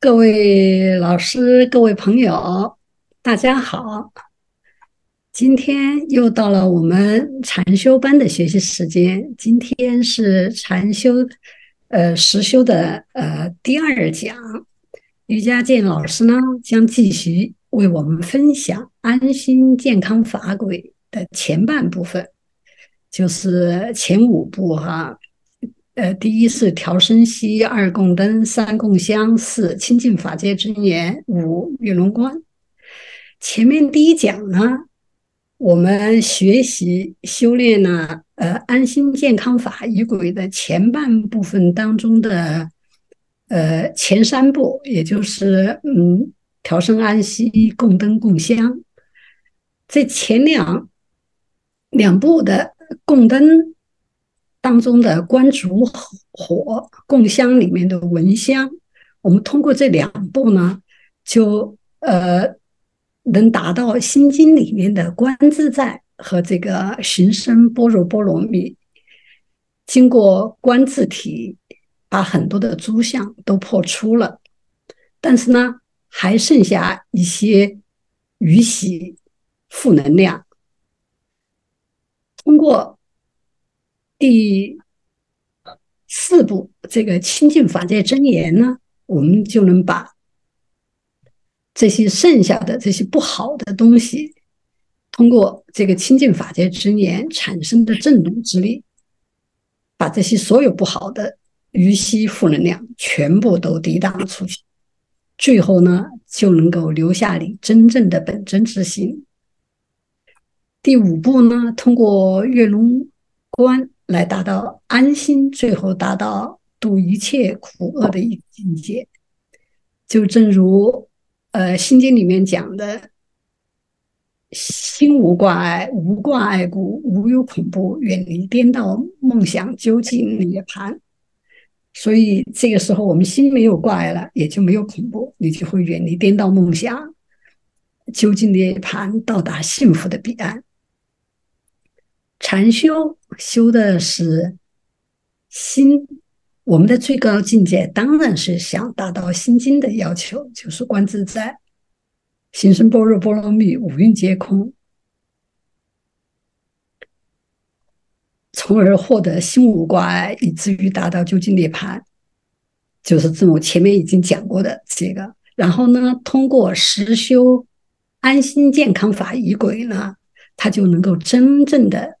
各位老师、各位朋友，大家好！今天又到了我们禅修班的学习时间。今天是禅修，呃，实修的呃第二讲。瑜伽健老师呢，将继续为我们分享安心健康法轨的前半部分，就是前五步哈。呃，第一是调身息，二供灯，三供香，四清净法界真言，五月龙观。前面第一讲呢，我们学习修炼了呃安心健康法仪轨的前半部分当中的呃前三步，也就是嗯调身安息、供灯供香。这前两两步的供灯。当中的观烛火、供香里面的蚊香，我们通过这两步呢，就呃能达到心经里面的观自在和这个寻声般若波罗蜜。经过观自体，把很多的诸相都破出了，但是呢，还剩下一些余习负能量。通过。第四步，这个清净法界真言呢，我们就能把这些剩下的这些不好的东西，通过这个清净法界真言产生的震动之力，把这些所有不好的余息负能量全部都抵挡出去，最后呢，就能够留下你真正的本真之心。第五步呢，通过月龙观。来达到安心，最后达到度一切苦厄的一个境界。就正如呃《心经》里面讲的：“心无挂碍，无挂碍故，无有恐怖，远离颠倒梦想，究竟涅槃。”所以这个时候，我们心没有挂碍了，也就没有恐怖，你就会远离颠倒梦想，究竟涅槃，到达幸福的彼岸。禅修修的是心，我们的最高境界当然是想达到心经的要求，就是观自在、心生般若波罗蜜、五蕴皆空，从而获得心无挂碍，以至于达到究竟涅槃。就是这么前面已经讲过的这个。然后呢，通过实修安心健康法仪轨呢，他就能够真正的。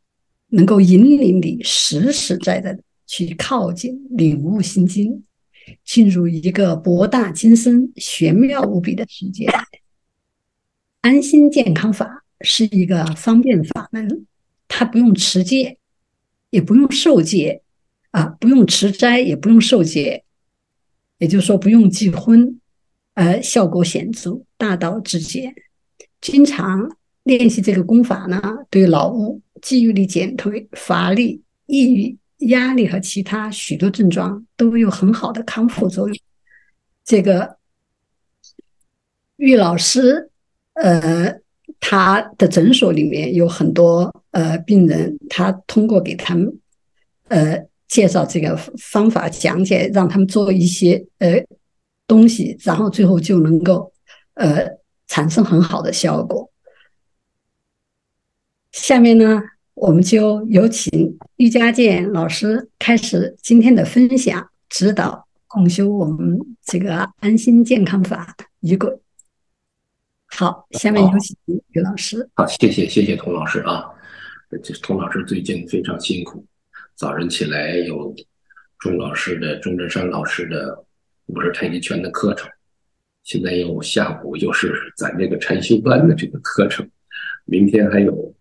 能够引领你实实在在的去靠近领悟心经，进入一个博大精深、玄妙无比的世界。安心健康法是一个方便法门，它不用持戒，也不用受戒，啊，不用持斋，也不用受戒，也就是说不用忌荤，而，效果显著，大道至简。经常练习这个功法呢，对劳务。记忆力减退、乏力、抑郁、压力和其他许多症状都有很好的康复作用。这个玉老师，呃，他的诊所里面有很多呃病人，他通过给他们呃介绍这个方法讲解，让他们做一些呃东西，然后最后就能够呃产生很好的效果。下面呢，我们就有请瑜伽健老师开始今天的分享、指导共修我们这个安心健康法一个。好，下面有请于老师。好，谢谢谢谢童老师啊，这童老师最近非常辛苦，早晨起来有钟老师的钟振山老师的五十太极拳的课程，现在又下午又是咱这个禅修班的这个课程，明天还有。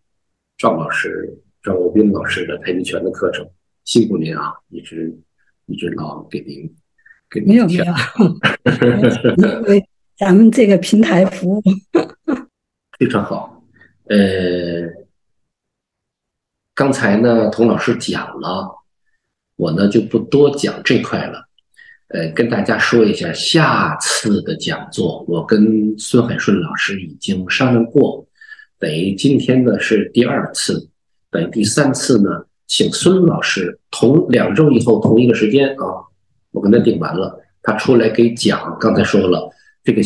赵老师、赵国斌老师的太极拳的课程，辛苦您啊！一直一直老给您给您没有没有，因为咱们这个平台服务 非常好。呃，刚才呢，童老师讲了，我呢就不多讲这块了。呃，跟大家说一下，下次的讲座，我跟孙海顺老师已经商量过。等于今天呢是第二次，等于第三次呢，请孙老师同两周以后同一个时间啊，我跟他定完了，他出来给讲，刚才说了这个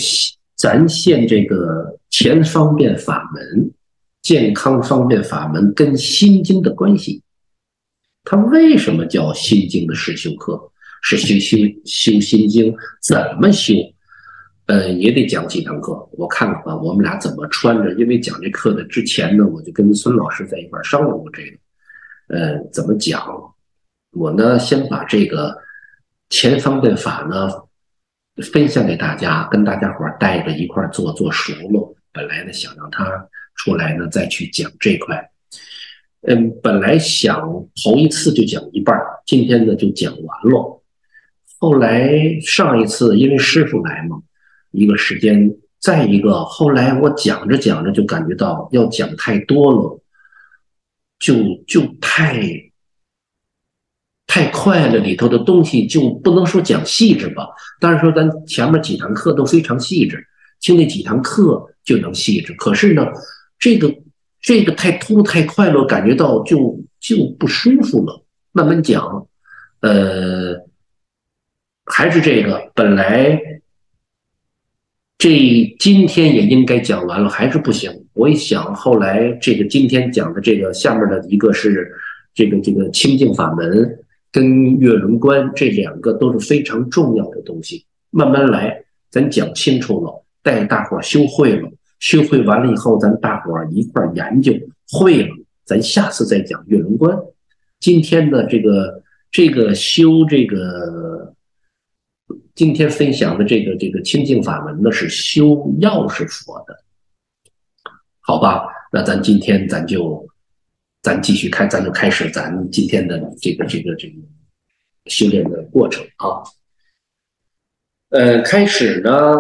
咱现这个前方便法门、健康方便法门跟心经的关系。他为什么叫心经的实修课？是修心修心经，怎么修？呃，也得讲几堂课。我看看吧，我们俩怎么穿着？因为讲这课的之前呢，我就跟孙老师在一块商量过这个。呃，怎么讲？我呢，先把这个前方便法呢分享给大家，跟大家伙带着一块做做熟了。本来呢，想让他出来呢，再去讲这块。嗯，本来想头一次就讲一半，今天呢就讲完了。后来上一次因为师傅来嘛，一个时间，再一个后来我讲着讲着就感觉到要讲太多了，就就太太快了，里头的东西就不能说讲细致吧。但是说咱前面几堂课都非常细致，听那几堂课就能细致。可是呢，这个。这个太突太快了，感觉到就就不舒服了。慢慢讲，呃，还是这个本来这今天也应该讲完了，还是不行。我一想，后来这个今天讲的这个下面的一个是这个这个清净法门跟月轮观这两个都是非常重要的东西。慢慢来，咱讲清楚了，带大伙修会了。修会完了以后，咱大伙儿一块儿研究会了，咱下次再讲月轮观。今天的这个这个修这个，今天分享的这个这个清净法门呢，是修药是佛的，好吧？那咱今天咱就咱继续开，咱就开始咱今天的这个这个这个修炼的过程啊。呃，开始呢，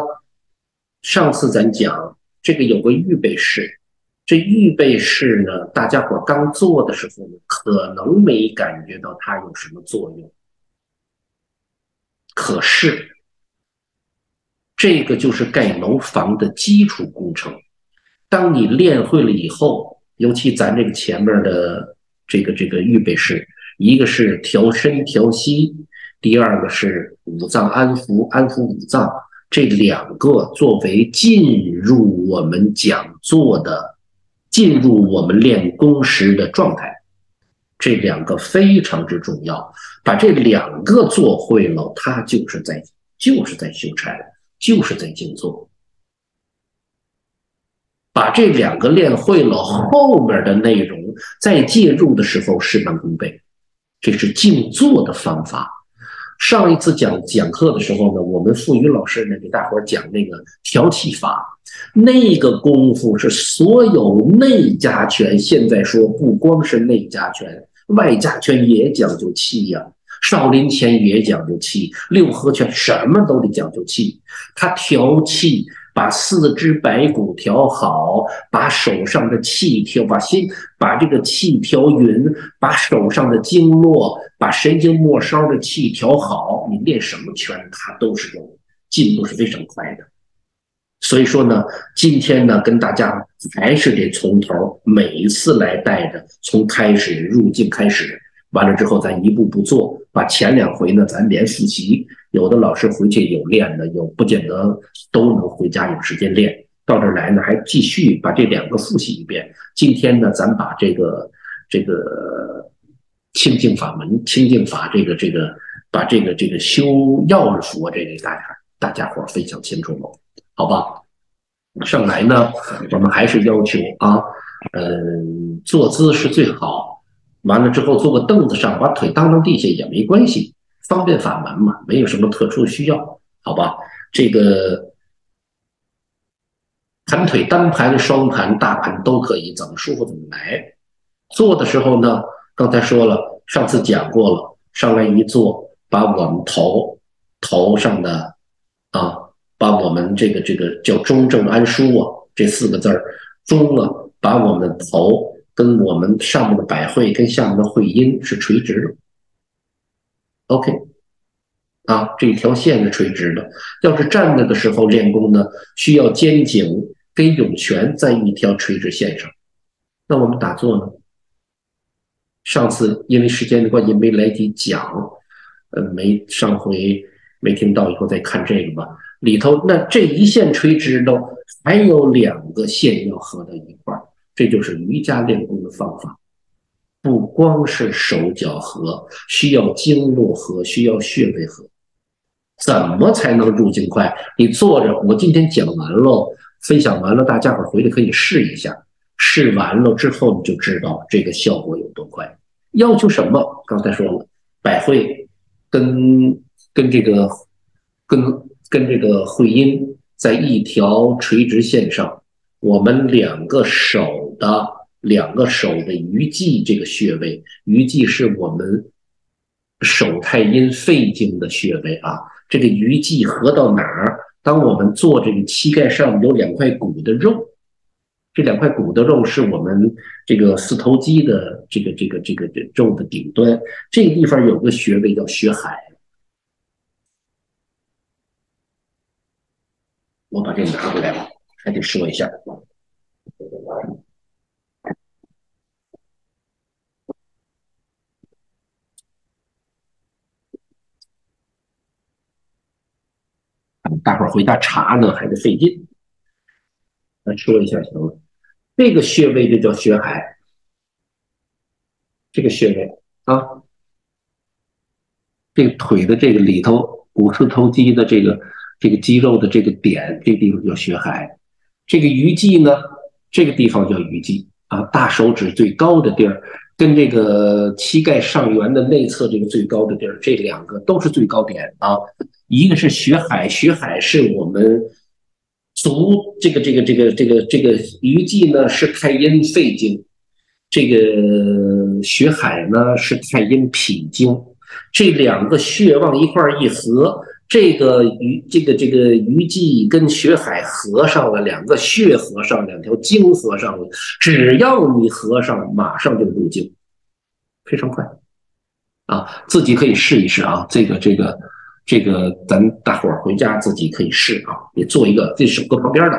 上次咱讲。这个有个预备式，这预备式呢，大家伙刚做的时候，可能没感觉到它有什么作用。可是，这个就是盖楼房的基础工程。当你练会了以后，尤其咱这个前面的这个这个预备式，一个是调身调息，第二个是五脏安抚，安抚五脏。这两个作为进入我们讲座的、进入我们练功时的状态，这两个非常之重要。把这两个做会了，他就是在就是在修禅，就是在静坐。把这两个练会了，后面的内容再介入的时候事半功倍。这是静坐的方法。上一次讲讲课的时候呢，我们付宇老师呢给大伙讲那个调气法，那个功夫是所有内家拳，现在说不光是内家拳，外家拳也讲究气呀，少林拳也讲究气，六合拳什么都得讲究气，他调气。把四肢白骨调好，把手上的气调，把心把这个气调匀，把手上的经络，把神经末梢的气调好。你练什么拳，它都是有进步是非常快的。所以说呢，今天呢，跟大家还是得从头每一次来带着，从开始入境开始，完了之后咱一步步做，把前两回呢咱连复习。有的老师回去有练的，有不见得都能回家有时间练。到这儿来呢，还继续把这两个复习一遍。今天呢，咱把这个这个清净法门、清净法这个这个，把这个这个修药佛这个大家大家伙分享清楚了，好吧？上来呢，我们还是要求啊，嗯，坐姿是最好。完了之后，坐个凳子上，把腿当当地下也没关系。方便法门嘛，没有什么特殊需要，好吧？这个盘腿单盘、双盘、大盘都可以，怎么舒服怎么来。坐的时候呢，刚才说了，上次讲过了，上来一坐，把我们头头上的啊，把我们这个这个叫中正安舒啊，这四个字儿中了，把我们的头跟我们上面的百会跟下面的会阴是垂直的。OK，啊，这条线是垂直的。要是站着的时候练功呢，需要肩颈跟涌泉在一条垂直线上。那我们打坐呢？上次因为时间的关系没来及讲，呃，没上回没听到以后再看这个吧。里头那这一线垂直的还有两个线要合到一块儿，这就是瑜伽练功的方法。不光是手脚合，需要经络合，需要穴位合。怎么才能入境快？你坐着，我今天讲完了，分享完了，大家伙回去可以试一下。试完了之后，你就知道这个效果有多快。要求什么？刚才说了，百会跟跟这个跟跟这个会阴在一条垂直线上，我们两个手的。两个手的鱼际这个穴位，鱼际是我们手太阴肺经的穴位啊。这个鱼际合到哪儿？当我们做这个膝盖上有两块骨的肉，这两块骨的肉是我们这个四头肌的这个这个这个这肉的顶端，这个地方有个穴位叫血海。我把这个拿回来了，还得说一下。大伙儿回家查呢，还得费劲。来说一下行了，这个穴位就叫血海，这个穴位啊，这个腿的这个里头股四头肌的这个这个肌肉的这个点，这个地方叫血海。这个鱼际呢，这个地方叫鱼际啊，大手指最高的地儿，跟这个膝盖上缘的内侧这个最高的地儿，这两个都是最高点啊。一个是血海，血海是我们足这个这个这个这个这个鱼际呢是太阴肺经，这个血海呢是太阴脾经，这两个穴往一块一合，这个鱼这个这个鱼际跟血海合上了，两个血合上，两条经合上了，只要你合上，马上就入境，非常快啊！自己可以试一试啊，这个这个。这个咱大伙儿回家自己可以试啊，你做一个，这手搁旁边的，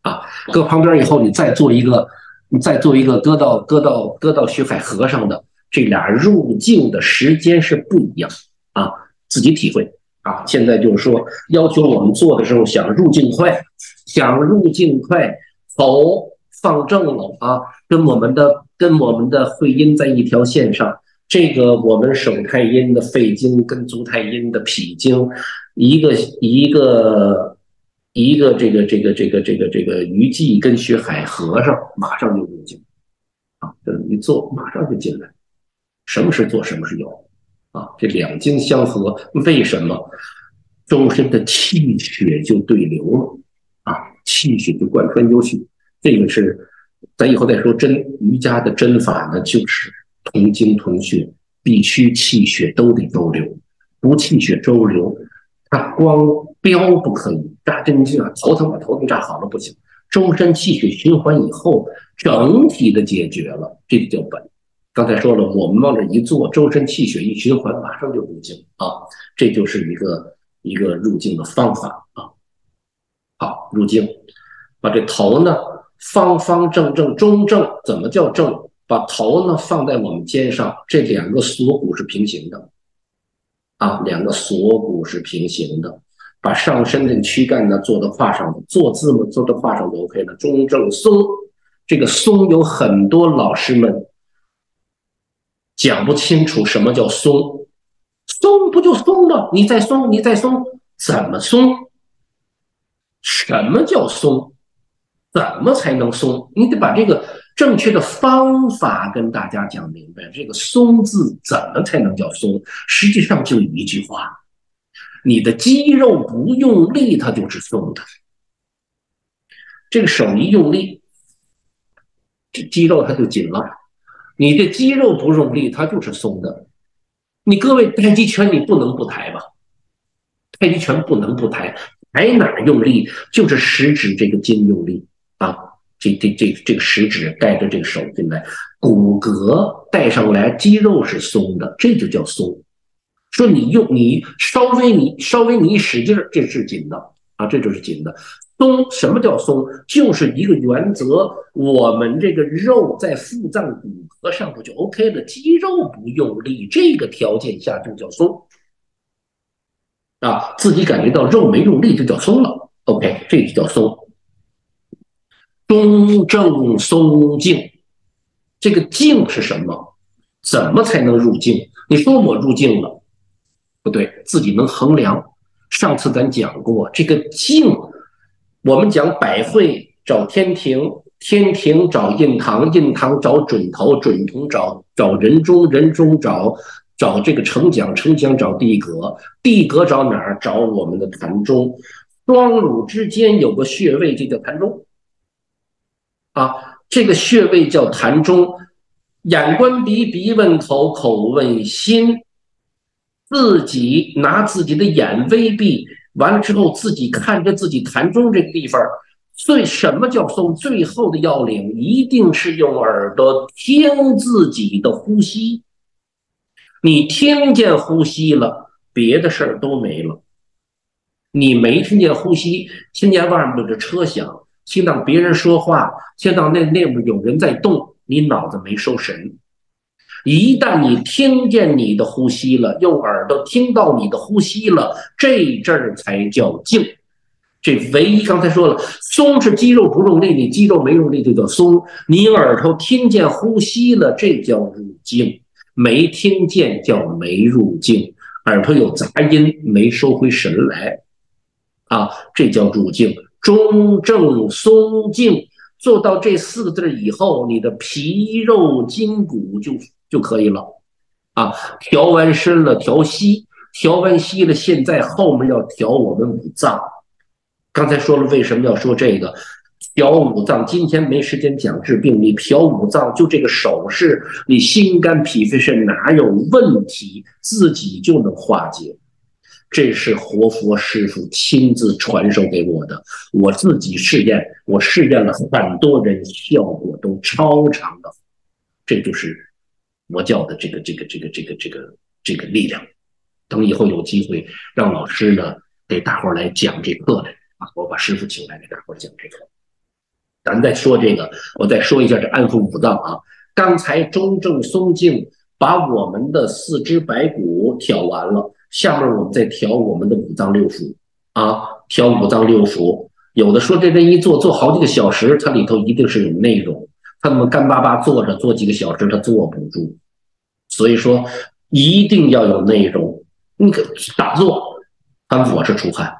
啊，搁旁边以后你再做一个，你再做一个搁到搁到搁到血海合上的，这俩入境的时间是不一样啊，自己体会啊。现在就是说，要求我们做的时候想入境快，想入境快，头放正了啊，跟我们的跟我们的会阴在一条线上。这个我们手太阴的肺经跟足太阴的脾经，一个一个一个这个这个这个这个这个鱼际跟血海合上，马上就入境啊！这一做马上就进来，什么是做，什么是有啊？这两经相合，为什么周身的气血就对流了啊？气血就贯穿有序。这个是咱以后再说真瑜伽的真法呢，就是。同经同血，必须气血都得周流，不气血周流，它光标不可以，扎针灸啊，头疼把头疼扎好了不行，周身气血循环以后，整体的解决了，这就叫本。刚才说了，我们往这一坐，周身气血一循环，马上就入境啊，这就是一个一个入境的方法啊。好，入境，把这头呢方方正正中正，怎么叫正？把头呢放在我们肩上，这两个锁骨是平行的，啊，两个锁骨是平行的。把上身的躯干呢做到胯上，坐姿嘛做到胯上就 OK 了。中正松，这个松有很多老师们讲不清楚什么叫松，松不就松吗？你再松，你再松，怎么松？什么叫松？怎么才能松？你得把这个。正确的方法跟大家讲明白，这个“松”字怎么才能叫松？实际上就一句话：你的肌肉不用力，它就是松的。这个手一用力，这肌肉它就紧了；你的肌肉不用力，它就是松的。你各位太极拳，你不能不抬吧？太极拳不能不抬，抬哪儿用力？就是食指这个筋用力啊。这这这这个食指带着这个手进来，骨骼带上来，肌肉是松的，这就叫松。说你用你稍微你稍微你一使劲儿，这是紧的啊，这就是紧的。松什么叫松？就是一个原则，我们这个肉在腹脏骨骼上头就 OK 了，肌肉不用力，这个条件下就叫松。啊，自己感觉到肉没用力就叫松了。OK，这就叫松。中正松静，这个静是什么？怎么才能入静？你说我入静了，不对，自己能衡量。上次咱讲过，这个静，我们讲百会找天庭，天庭找印堂，印堂找准头，准头找找人中，人中找找这个成讲，成讲找地阁，地阁找哪儿？找我们的坛中，双乳之间有个穴位，这叫坛中。啊，这个穴位叫坛中，眼观鼻，鼻问口，口问心，自己拿自己的眼微闭，完了之后自己看着自己坛中这个地方，最什么叫松？最后的要领一定是用耳朵听自己的呼吸，你听见呼吸了，别的事儿都没了。你没听见呼吸，听见外面的车响。听到别人说话，听到那那边有人在动，你脑子没收神。一旦你听见你的呼吸了，用耳朵听到你的呼吸了，这阵儿才叫静。这唯一刚才说了，松是肌肉不用力，你肌肉没用力就叫松。你耳朵听见呼吸了，这叫入静；没听见叫没入静。耳朵有杂音，没收回神来，啊，这叫入静。中正松静，做到这四个字以后，你的皮肉筋骨就就可以了。啊，调完身了，调息，调完息了，现在后面要调我们五脏。刚才说了，为什么要说这个？调五脏，今天没时间讲治病，你调五脏，就这个手势，你心肝脾肺肾哪有问题，自己就能化解。这是活佛师傅亲自传授给我的，我自己试验，我试验了很多人，效果都超常的，这就是佛教的这个这个这个这个这个这个力量。等以后有机会，让老师呢给大伙来讲这课来啊，我把师傅请来给大伙讲这课。咱再说这个，我再说一下这安抚五脏啊。刚才中正松静把我们的四肢白骨挑完了。下面我们再调我们的五脏六腑啊，调五脏六腑。有的说这人一坐坐好几个小时，它里头一定是有内容。他那么干巴巴坐着坐几个小时，他坐不住。所以说一定要有内容。你可打坐，反我是出汗。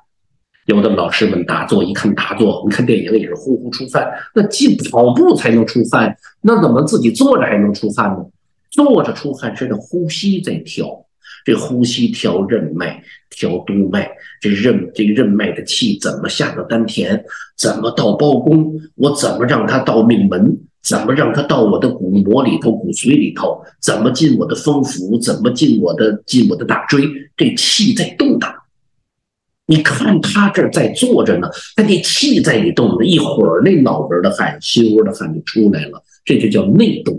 有的老师们打坐一看打坐，你看电影也是呼呼出汗。那既跑步才能出汗，那怎么自己坐着还能出汗呢？坐着出汗是这呼吸在调。这呼吸调任脉，调督脉，这任这个任脉的气怎么下到丹田，怎么到包公，我怎么让它到命门，怎么让它到我的骨膜里头、骨髓里头，怎么进我的风府，怎么进我的进我的大椎？这气在动荡。你看他这儿在坐着呢，他这气在里动呢，一会儿那脑门的汗、心窝的汗就出来了，这就叫内动，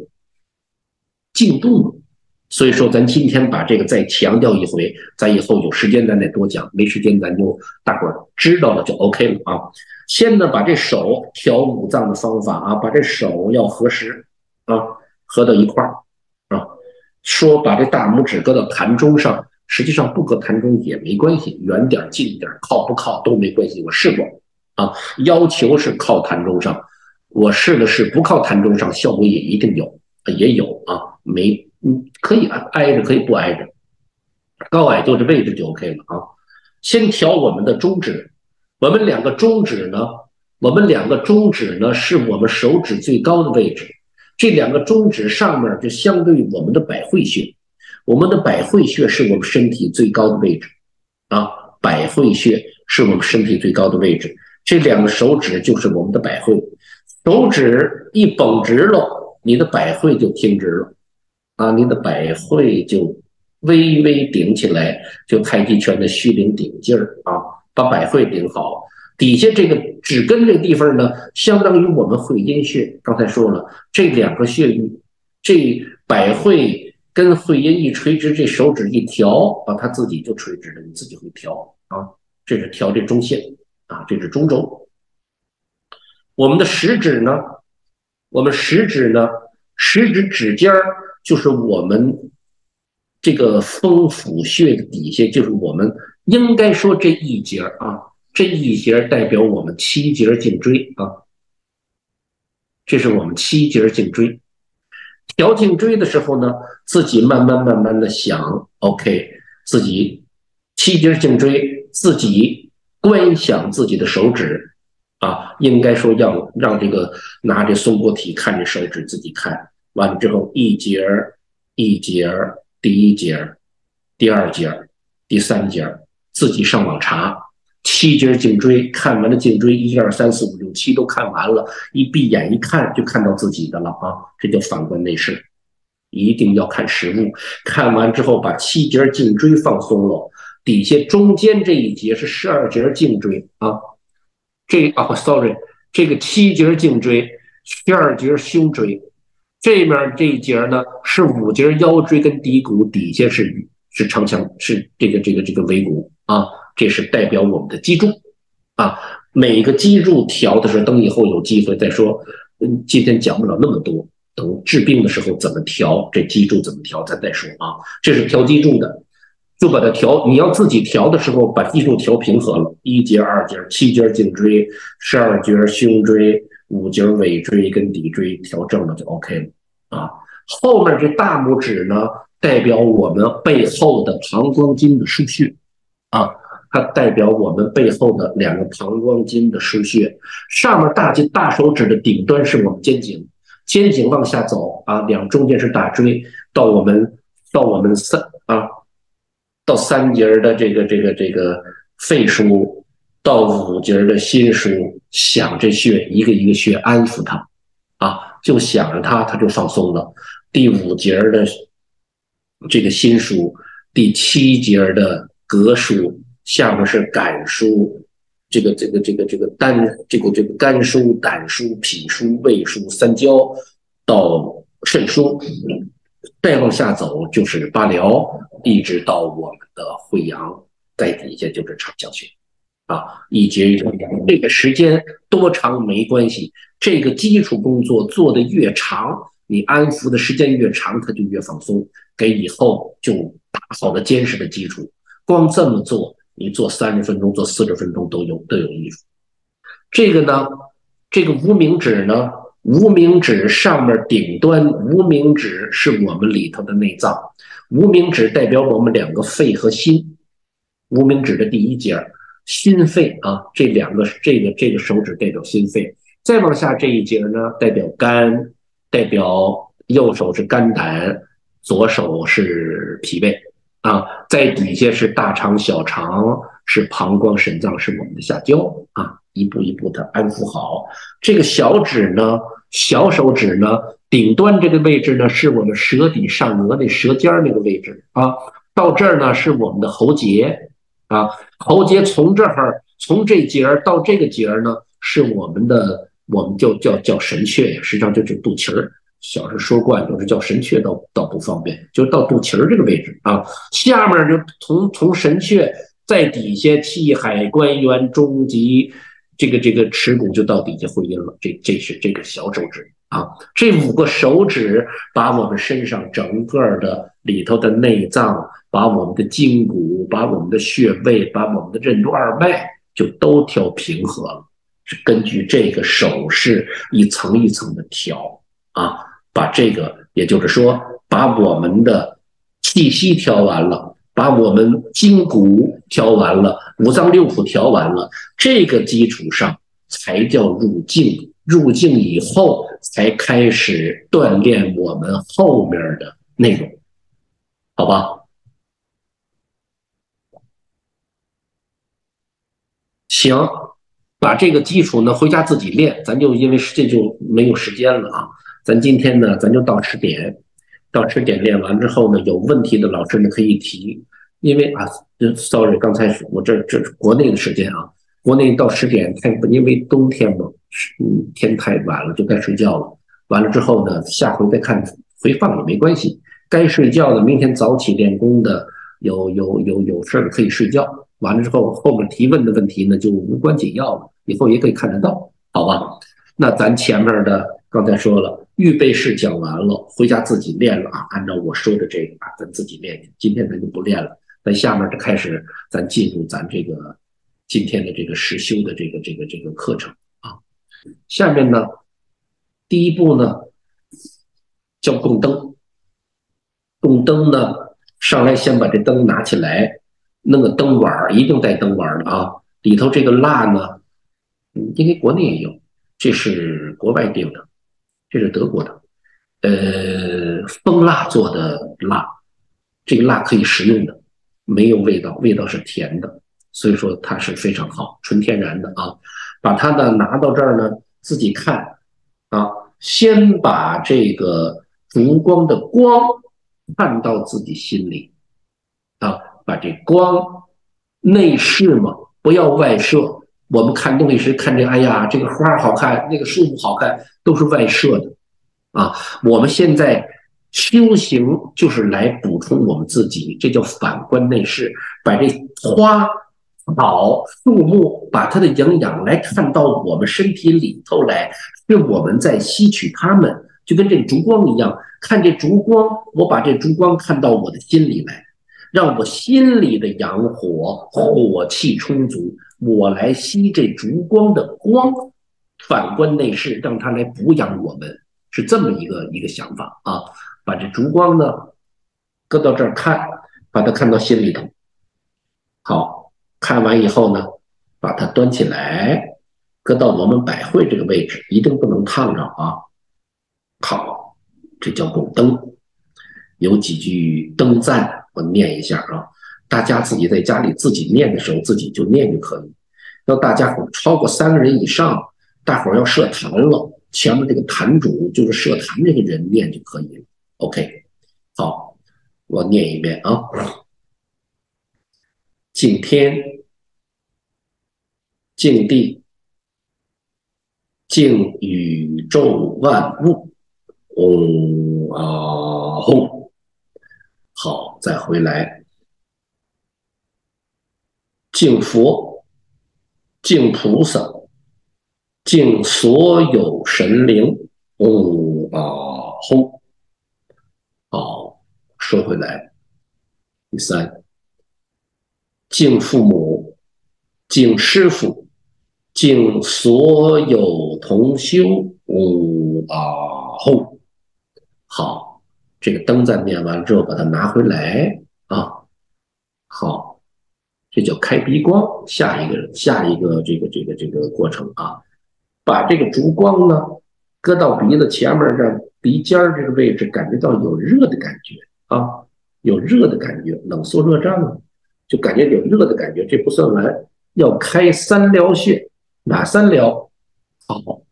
静动。所以说，咱今天把这个再强调一回，咱以后有时间咱再多讲，没时间咱就大伙知道了就 OK 了啊。先呢，把这手调五脏的方法啊，把这手要合十啊，合到一块儿啊。说把这大拇指搁到坛中上，实际上不搁坛中也没关系，远点近点靠不靠都没关系。我试过啊，要求是靠坛中上，我试了试，不靠坛中上，效果也一定有，也有啊，没。嗯，可以挨挨着，可以不挨着，高矮就这位置就 OK 了啊。先调我们的中指，我们两个中指呢，我们两个中指呢是我们手指最高的位置，这两个中指上面就相对于我们的百会穴，我们的百会穴是我们身体最高的位置。啊，百会穴是我们身体最高的位置，这两个手指就是我们的百会，手指一绷直了，你的百会就挺直了。啊，你的百会就微微顶起来，就太极拳的虚灵顶劲儿啊，把百会顶好。底下这个指根这个地方呢，相当于我们会阴穴。刚才说了，这两个穴域，这百会跟会阴一垂直，这手指一调，啊，它自己就垂直了，你自己会调啊。这是调这中线啊，这是中轴。我们的食指呢，我们食指呢，食指指尖儿。就是我们这个风府穴的底下，就是我们应该说这一节啊，这一节代表我们七节颈椎啊，这是我们七节颈椎。调颈椎的时候呢，自己慢慢慢慢的想，OK，自己七节颈椎，自己观想自己的手指啊，应该说要让这个拿着松果体看着手指，自己看完了之后，一节一节第一节第二节第三节自己上网查七节颈椎，看完了颈椎一二三四五六七都看完了，一闭眼一看就看到自己的了啊！这叫反观内视，一定要看实物。看完之后，把七节颈椎放松了，底下中间这一节是十二节颈椎啊。这啊，sorry，这个七节颈椎，十二节胸椎，这面这一节呢是五节腰椎跟骶骨，底下是。是长腔，是这个这个这个尾骨啊，这是代表我们的脊柱啊。每个脊柱调的时候，等以后有机会再说。嗯，今天讲不了那么多，等治病的时候怎么调，这脊柱怎么调，咱再说啊。这是调脊柱的，就把它调。你要自己调的时候，把脊柱调平和了，一节、二节、七节颈椎、十二节胸椎、五节尾椎跟骶椎调正了就 OK 了啊。后面这大拇指呢？代表我们背后的膀胱经的腧穴啊，它代表我们背后的两个膀胱经的腧穴。上面大筋大手指的顶端是我们肩颈，肩颈往下走啊，两中间是大椎，到我们到我们三啊，到三节的这个这个这个肺腧，到五节的心腧，想这穴一个一个穴安抚它啊，就想着它，它就放松了。第五节的。这个心腧第七节的膈腧下面是胆腧，这个这个这个这个胆这个这个肝腧、胆腧、脾腧、胃腧、三焦到肾腧，再往下走就是八髎，一直到我们的会阳，在底下就是长江穴啊，一节一节，这个时间多长没关系，这个基础工作做的越长，你安抚的时间越长，它就越放松。给以后就打好了坚实的基础。光这么做，你做三十分钟、做四十分钟都有都有益处。这个呢，这个无名指呢，无名指上面顶端，无名指是我们里头的内脏。无名指代表我们两个肺和心。无名指的第一节心肺啊，这两个这个这个手指代表心肺。再往下这一节呢，代表肝，代表右手是肝胆。左手是脾胃啊，在底下是大肠、小肠，是膀胱、肾脏，是我们的下焦啊，一步一步的安抚好。这个小指呢，小手指呢，顶端这个位置呢，是我们舌底上颚那舌尖那个位置啊。到这儿呢，是我们的喉结啊，喉结从这儿从这节儿到这个节儿呢，是我们的，我们就叫叫神阙呀，实际上就是肚脐儿。小时候说惯，有时叫神阙，倒倒不方便，就到肚脐儿这个位置啊。下面就从从神阙在底下气海关元中极，这个这个耻骨就到底下会阴了。这这是这个小手指啊。这五个手指把我们身上整个的里头的内脏，把我们的筋骨，把我们的穴位，把我们的任督二脉，就都调平和了。是根据这个手势一层一层的调啊。把这个，也就是说，把我们的气息调完了，把我们筋骨调完了，五脏六腑调完了，这个基础上才叫入境。入境以后，才开始锻炼我们后面的内容，好吧？行，把这个基础呢，回家自己练。咱就因为这就没有时间了啊。咱今天呢，咱就到十点，到十点练完之后呢，有问题的老师呢可以提，因为啊，sorry，刚才我这这国内的时间啊，国内到十点太因为冬天嘛，嗯，天太晚了就该睡觉了。完了之后呢，下回再看回放也没关系。该睡觉的，明天早起练功的，有有有有事儿可以睡觉。完了之后，后面提问的问题呢就无关紧要了，以后也可以看得到，好吧？那咱前面的刚才说了。预备式讲完了，回家自己练了啊！按照我说的这个啊，咱自己练。今天咱就不练了，咱下面就开始咱进入咱这个今天的这个实修的这个这个这个课程啊。下面呢，第一步呢叫供灯。供灯呢，上来先把这灯拿起来，弄个灯碗一定带灯碗的啊。里头这个蜡呢，因为国内也有，这是国外订的，这是德国的，呃，蜂蜡做的蜡，这个蜡可以食用的。没有味道，味道是甜的，所以说它是非常好，纯天然的啊。把它呢拿到这儿呢，自己看啊，先把这个烛光的光看到自己心里啊，把这光内视嘛，不要外射。我们看东西时看这，哎呀，这个花好看，那个树木好看，都是外射的啊。我们现在。修行就是来补充我们自己，这叫反观内视，把这花、草、树木，把它的营养来看到我们身体里头来，是我们在吸取它们，就跟这烛光一样，看这烛光，我把这烛光看到我的心里来，让我心里的阳火火气充足，我来吸这烛光的光，反观内视，让它来补养我们，是这么一个一个想法啊。把这烛光呢，搁到这儿看，把它看到心里头。好看完以后呢，把它端起来，搁到我们百会这个位置，一定不能烫着啊。好，这叫供灯。有几句灯赞，我念一下啊。大家自己在家里自己念的时候，自己就念就可以。要大家伙超过三个人以上，大伙要设坛了，前面这个坛主就是设坛这个人念就可以了。OK，好，我念一遍啊。敬天，敬地，敬宇宙万物。嗡啊吽。好，再回来。敬佛，敬菩萨，敬所有神灵。嗡啊吽。好，说回来，第三，敬父母，敬师傅，敬所有同修。呜啊吼，好，这个灯在灭完之后，把它拿回来啊。好，这叫开鼻光。下一个，下一个，这个，这个，这个过程啊，把这个烛光呢，搁到鼻子前面这。鼻尖儿这个位置感觉到有热的感觉啊，有热的感觉，冷缩热胀啊，就感觉有热的感觉。这不算完，要开三髎穴，哪三髎？好，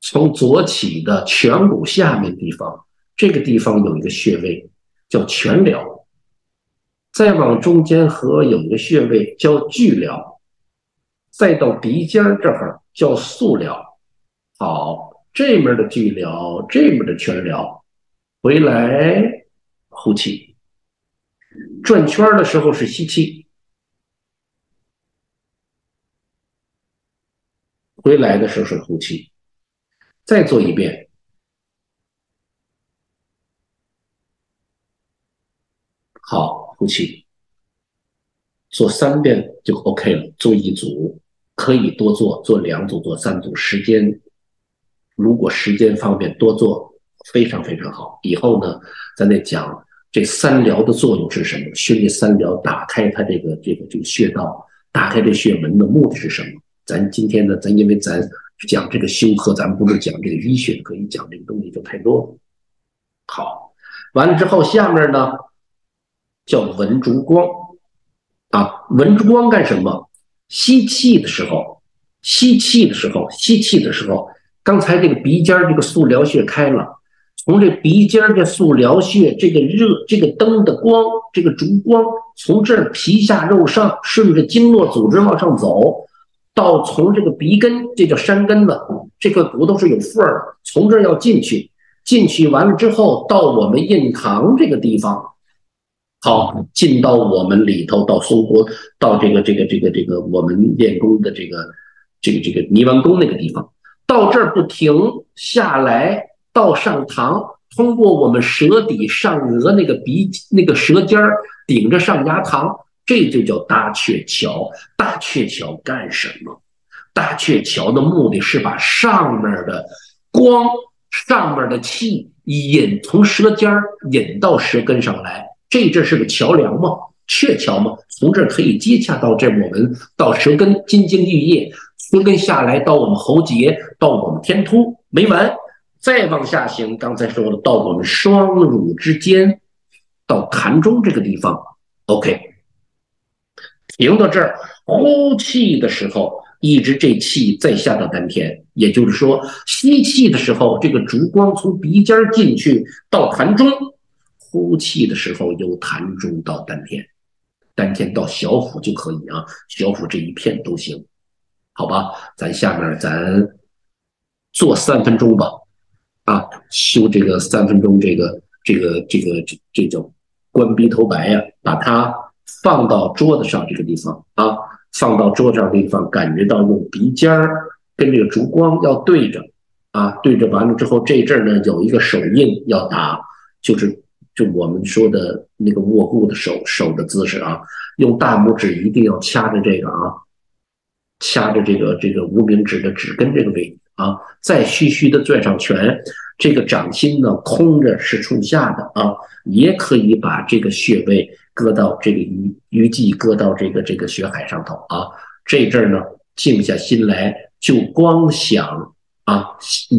从左起的颧骨下面地方，这个地方有一个穴位叫全髎，再往中间合有一个穴位叫巨髎，再到鼻尖这儿叫素髎。好。这面的巨髎，这面的全髎，回来呼气，转圈的时候是吸气，回来的时候是呼气，再做一遍，好，呼气，做三遍就 OK 了。做一组可以多做，做两组，做三组，时间。如果时间方便，多做非常非常好。以后呢，咱再讲这三疗的作用是什么？训练三疗，打开它这个这个这个穴道，打开这穴门的目的是什么？咱今天呢，咱因为咱讲这个修课，咱不是讲这个医学可以讲这个东西就太多。好，完了之后，下面呢叫闻烛光啊，闻烛光干什么？吸气的时候，吸气的时候，吸气的时候。刚才这个鼻尖这个素髎穴开了，从这鼻尖这素髎穴，这个热，这个灯的光，这个烛光，从这儿皮下肉上，顺着经络组织往上走，到从这个鼻根，这叫山根子，这个骨头是有缝儿的，从这儿要进去，进去完了之后，到我们印堂这个地方，好，进到我们里头，到松果，到这个这个这个这个我们练功的这个这个这个泥丸宫那个地方。到这儿不停下来，到上堂通过我们舌底上颚那个鼻那个舌尖儿顶着上牙膛，这就叫搭鹊桥。搭鹊桥干什么？搭鹊桥的目的是把上面的光、上面的气引从舌尖儿引到舌根上来。这这是个桥梁嘛？鹊桥嘛？从这儿可以接洽到这我们到舌根、金睛玉叶，舌根下来到我们喉结，到我们天突，没完。再往下行，刚才说了，到我们双乳之间，到痰中这个地方，OK，停到这儿，呼气的时候，一直这气再下到丹田，也就是说，吸气的时候，这个烛光从鼻尖进去到痰中，呼气的时候由痰中到丹田，丹田到小腹就可以啊，小腹这一片都行，好吧？咱下面咱做三分钟吧。啊，修这个三分钟，这个这个这个这这叫关鼻头白呀，把它放到桌子上这个地方啊，放到桌子上地方，感觉到用鼻尖儿跟这个烛光要对着啊，对着完了之后，这阵儿呢有一个手印要打，就是就我们说的那个握固的手手的姿势啊，用大拇指一定要掐着这个啊，掐着这个这个无名指的指根这个位置。啊，再虚虚的攥上拳，这个掌心呢空着是冲下的啊，也可以把这个穴位搁到这个鱼鱼际，搁到这个这个血海上头啊。这阵儿呢，静下心来，就光想啊，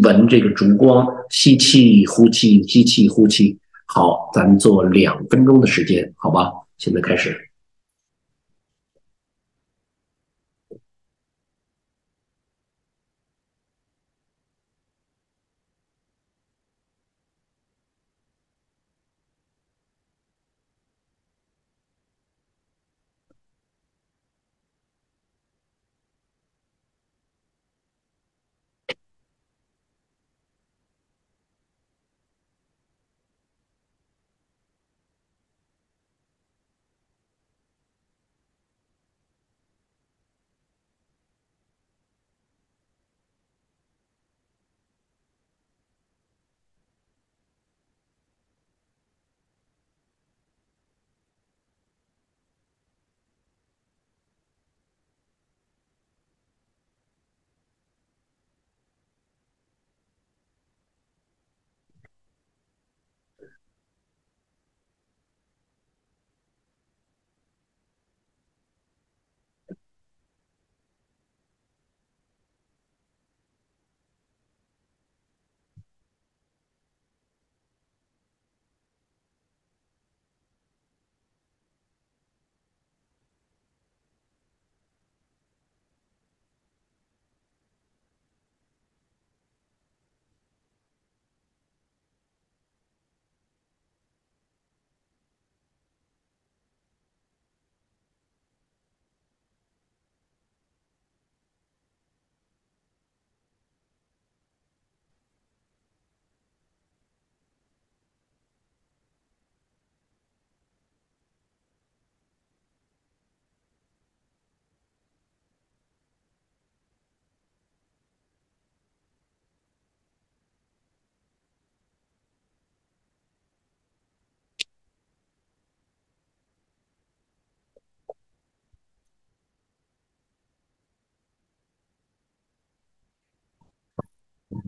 闻这个烛光，吸气呼气，吸气呼气。好，咱们做两分钟的时间，好吧？现在开始。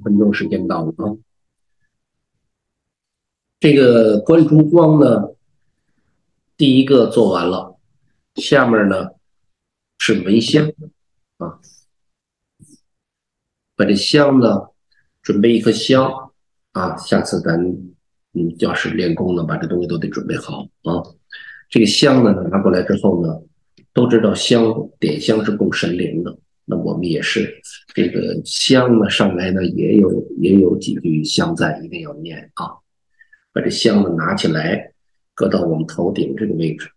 分钟时间到了啊！这个观烛光呢，第一个做完了，下面呢是闻香啊，把这香呢准备一颗香啊，下次咱嗯要是练功呢，把这东西都得准备好啊。这个香呢拿过来之后呢，都知道香点香是供神灵的。那我们也是，这个香呢上来呢也有也有几句香赞一定要念啊，把这香呢拿起来，搁到我们头顶这个位置，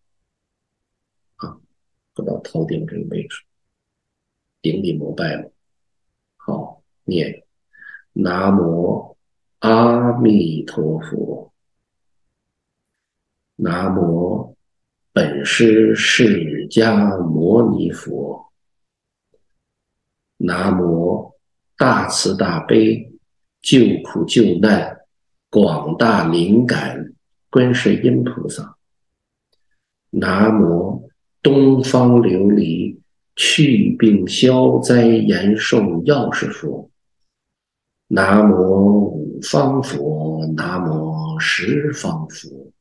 啊，搁到头顶这个位置，顶礼膜拜了，好念，南无阿弥陀佛，南无本师释迦牟尼佛。南无大慈大悲救苦救难广大灵感观世音菩萨。南无东方琉璃祛病消灾延寿药师佛。南无五方佛，南无十方佛。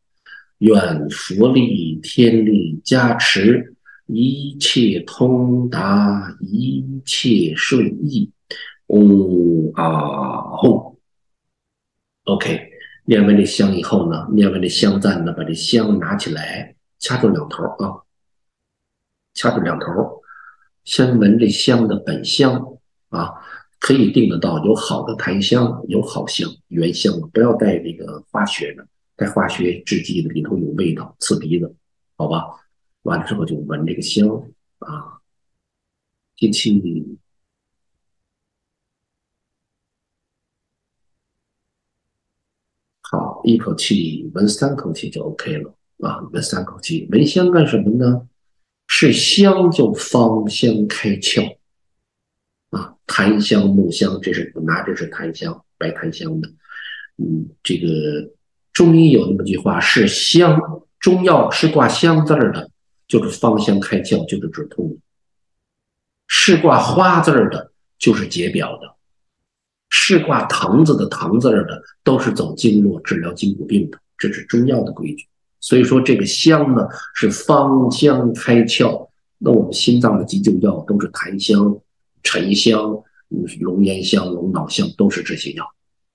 愿佛力、天力加持，一切通达，一切顺意。嗡啊吽。OK，念完这香以后呢，念完这香赞呢，把这香拿起来，掐住两头啊，掐住两头，先闻这香的本香啊，可以定得到有好的檀香，有好香原香，不要带这个化学的。带化学制剂的里头有味道，刺鼻子，好吧？完了之后就闻这个香啊，吸气，好，一口气闻三口气就 OK 了啊！闻三口气，闻香干什么呢？是香就芳香开窍啊，檀香、木香，这是拿这是檀香，白檀香的，嗯，这个。中医有那么句话，是香，中药是挂香字儿的，就是芳香开窍，就是止痛的；是挂花字儿的，就是解表的；是挂藤子的藤字儿的，都是走经络治疗筋骨病的。这是中药的规矩。所以说，这个香呢是芳香开窍。那我们心脏的急救药都是檀香、沉香、龙涎香、龙脑香，都是这些药。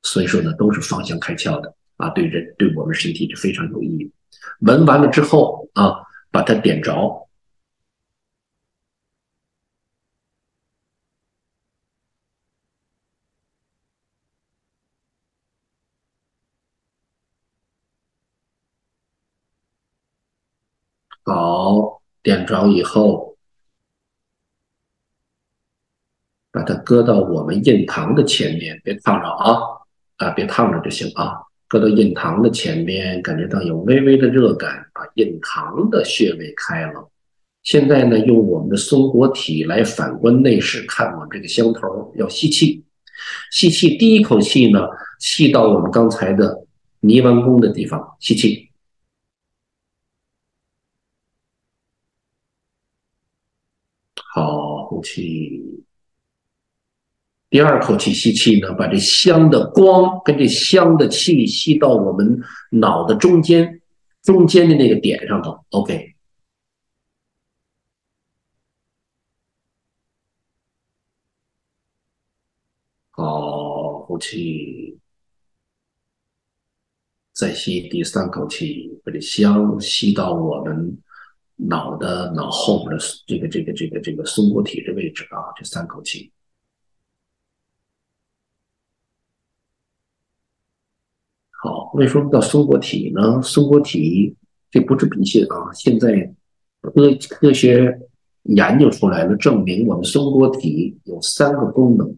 所以说呢，都是芳香开窍的。啊，对人对我们身体是非常有益。闻完了之后啊，把它点着，好，点着以后，把它搁到我们印堂的前面，别烫着啊，啊，别烫着就行啊。搁到印堂的前边，感觉到有微微的热感，把印堂的穴位开了。现在呢，用我们的松果体来反观内视，看我们这个香头。要吸气，吸气，第一口气呢，吸到我们刚才的泥丸宫的地方，吸气，好，呼气。第二口气吸气呢，把这香的光跟这香的气吸到我们脑的中间，中间的那个点上头。OK，好，呼气，再吸第三口气，把这香吸到我们脑的脑后面的这个这个这个这个松果体的位置啊，这三口气。好，为什么叫松果体呢？松果体这不是迷信啊！现在科科学研究出来了，证明我们松果体有三个功能：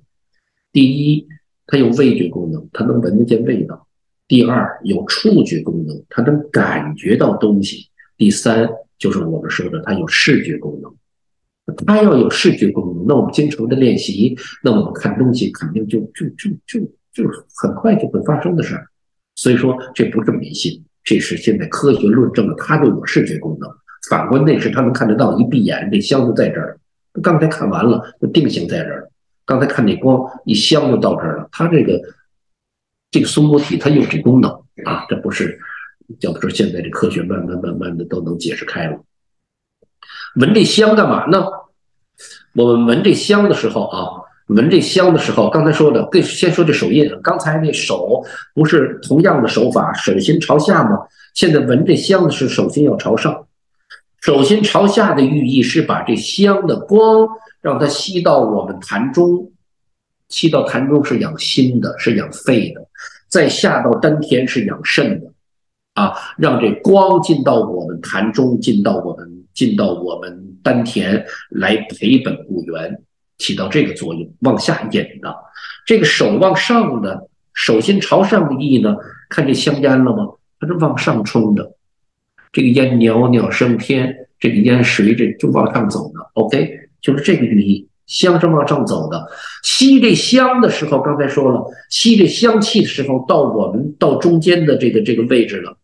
第一，它有味觉功能，它能闻得见味道；第二，有触觉功能，它能感觉到东西；第三，就是我们说的它有视觉功能。它要有视觉功能，那我们经常的练习，那我们看东西肯定就就就就就很快就会发生的事儿。所以说，这不是迷信，这是现在科学论证了，它就有视觉功能。反观内视，它能看得到，一闭眼，这香就在这儿。刚才看完了，就定型在这儿。刚才看那光，一香就到这儿了。它这个这个松果体，它有这功能啊，这不是，叫不说现在这科学慢慢慢慢的都能解释开了。闻这香干嘛呢？我们闻这香的时候啊。闻这香的时候，刚才说的，跟先说这手印。刚才那手不是同样的手法，手心朝下吗？现在闻这香的是手心要朝上，手心朝下的寓意是把这香的光让它吸到我们痰中，吸到痰中是养心的，是养肺的，再下到丹田是养肾的，啊，让这光进到我们痰中，进到我们进到我们丹田来培本固元。起到这个作用，往下引的，这个手往上的，手心朝上的意呢？看见香烟了吗？它是往上冲的，这个烟袅袅升天，这个烟随着就往上走的。OK，就是这个寓意香是往上走的。吸这香的时候，刚才说了，吸这香气的时候，到我们到中间的这个这个位置了。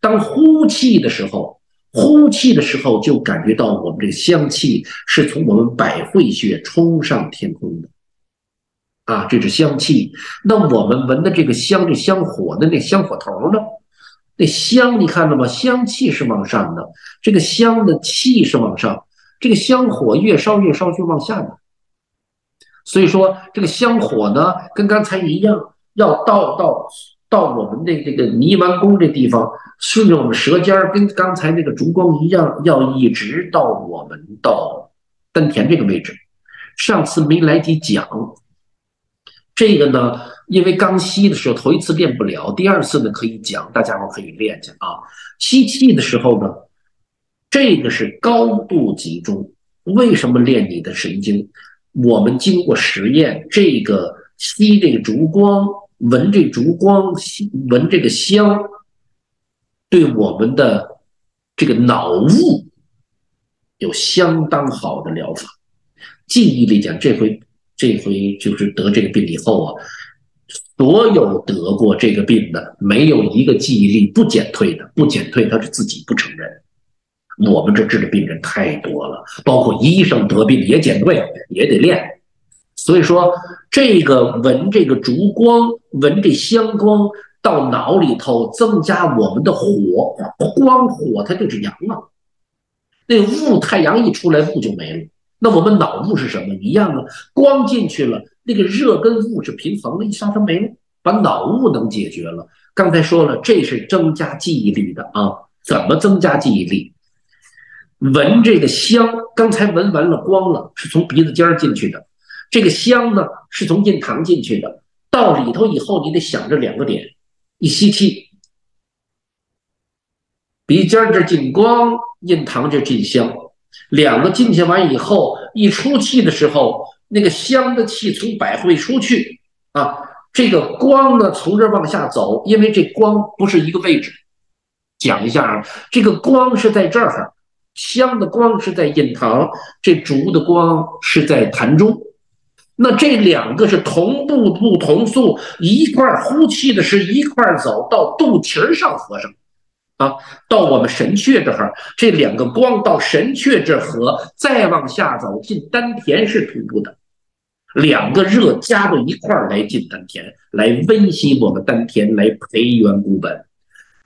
当呼气的时候，呼气的时候就感觉到我们这个香气是从我们百会穴冲上天空的。啊，这是香气。那我们闻的这个香，这香火的那香火头呢？那香你看了吗？香气是往上的，这个香的气是往上，这个香火越烧越烧，就往下的。所以说，这个香火呢，跟刚才一样，要到到到我们的这个泥丸宫这地方，顺着我们舌尖儿，跟刚才那个烛光一样，要一直到我们到丹田这个位置。上次没来及讲。这个呢，因为刚吸的时候头一次练不了，第二次呢可以讲，大家伙可以练去啊。吸气的时候呢，这个是高度集中。为什么练你的神经？我们经过实验，这个吸这个烛光，闻这烛光，闻这个香，对我们的这个脑雾有相当好的疗法。记忆力讲，这回。这回就是得这个病以后啊，所有得过这个病的，没有一个记忆力不减退的，不减退他是自己不承认。我们这治的病人太多了，包括医生得病也减退，也得练。所以说，这个闻这个烛光，闻这香光到脑里头，增加我们的火，光火它就是阳啊。那雾太阳一出来，雾就没了。那我们脑雾是什么？一样啊，光进去了，那个热跟雾是平衡了，一杀它没了，把脑雾能解决了。刚才说了，这是增加记忆力的啊。怎么增加记忆力？闻这个香，刚才闻完了光了，是从鼻子尖儿进去的。这个香呢，是从印堂进去的。到里头以后，你得想着两个点：一吸气，鼻尖这进光，印堂这进香。两个进去完以后，一出气的时候，那个香的气从百会出去啊，这个光呢从这往下走，因为这光不是一个位置。讲一下啊，这个光是在这儿，香的光是在印堂，这烛的光是在坛中。那这两个是同步不同速，一块呼气的是一块走到肚脐上合上。啊，到我们神阙这儿，这两个光到神阙这合，再往下走进丹田是同步的，两个热加到一块来进丹田，来温习我们丹田，来培元固本。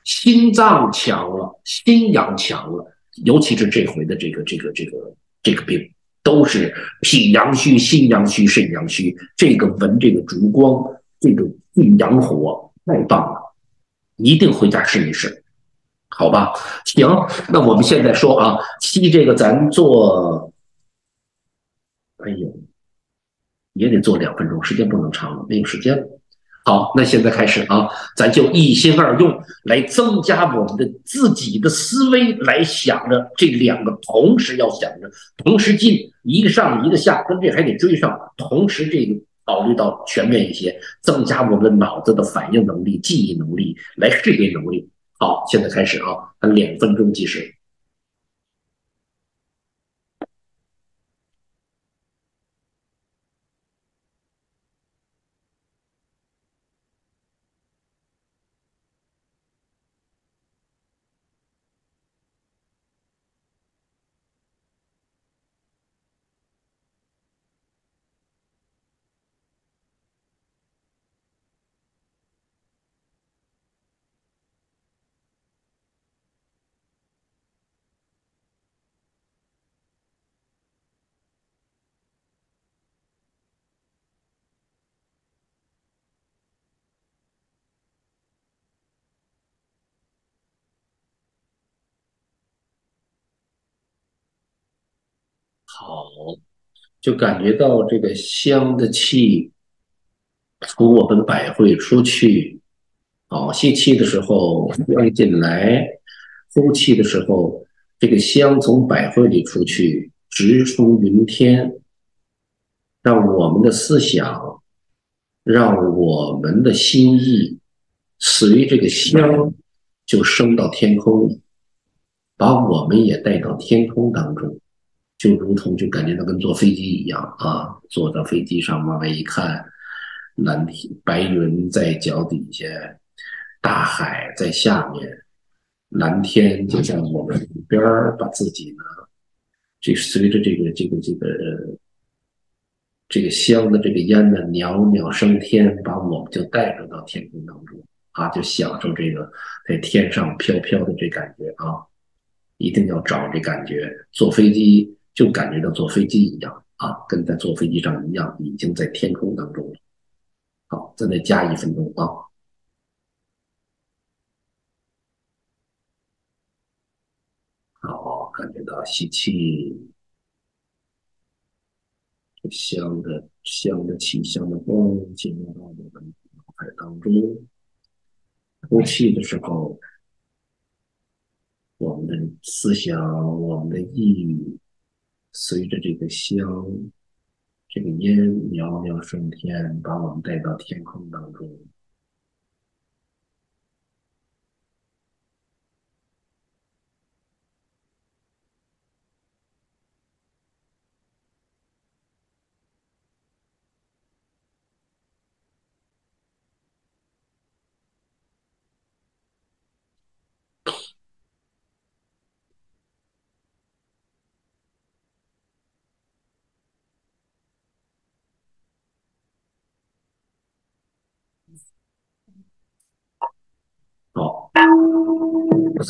心脏强了，心阳强了，尤其是这回的这个这个这个这个病，都是脾阳虚、心阳虚、肾阳虚。这个闻这个烛光，这个运阳火太棒了，一定回家试一试。好吧，行，那我们现在说啊，吸这个咱做，哎呦，也得做两分钟，时间不能长了，没有时间了。好，那现在开始啊，咱就一心二用来增加我们的自己的思维，来想着这两个同时要想着，同时进一个上一个下，跟这还得追上，同时这个考虑到全面一些，增加我们的脑子的反应能力、记忆能力、来识别能力。好，现在开始啊，咱两分钟计时。好，就感觉到这个香的气从我们百会出去。好，吸气的时候香进来，呼气的时候这个香从百会里出去，直冲云天，让我们的思想，让我们的心意随这个香就升到天空里，把我们也带到天空当中。就如同就感觉到跟坐飞机一样啊，坐到飞机上往外一看，蓝天白云在脚底下，大海在下面，蓝天就在我们边儿，把自己呢，这随着这个这个这个这个香的这个烟呢袅袅升天，把我们就带入到天空当中啊，就享受这个在天上飘飘的这感觉啊，一定要找这感觉，坐飞机。就感觉到坐飞机一样啊，跟在坐飞机上一样，已经在天空当中了。好，再加一分钟啊。好，感觉到吸气，香的香的气，香的风进入到我们脑海当中。呼气的时候，我们的思想，我们的意。随着这个香，这个烟袅袅升天，把我们带到天空当中。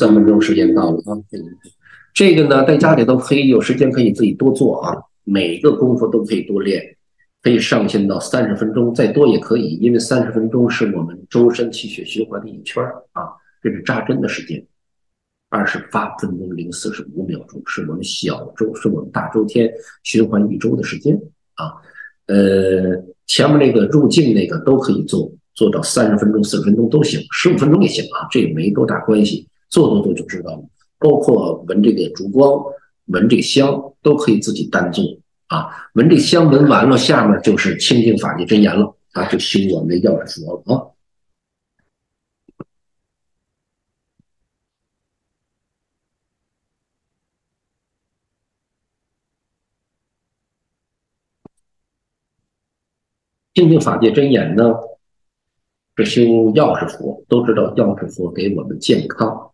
三分钟时间到了啊，这个呢，在家里头可以有时间可以自己多做啊，每个功夫都可以多练，可以上限到三十分钟，再多也可以，因为三十分钟是我们周身气血循环的一圈啊，这是扎针的时间，二十八分钟零四十五秒钟是我们小周，是我们大周天循环一周的时间啊，呃，前面那个入境那个都可以做，做到三十分钟、四十分钟都行，十五分钟也行啊，这也没多大关系。做做做就知道了，包括闻这个烛光，闻这个香，都可以自己单做啊。闻这香，闻完了，下面就是清净法界真言了啊，就修我们的药师佛了啊。清净法界真言呢，是修药师佛，都知道药师佛给我们健康。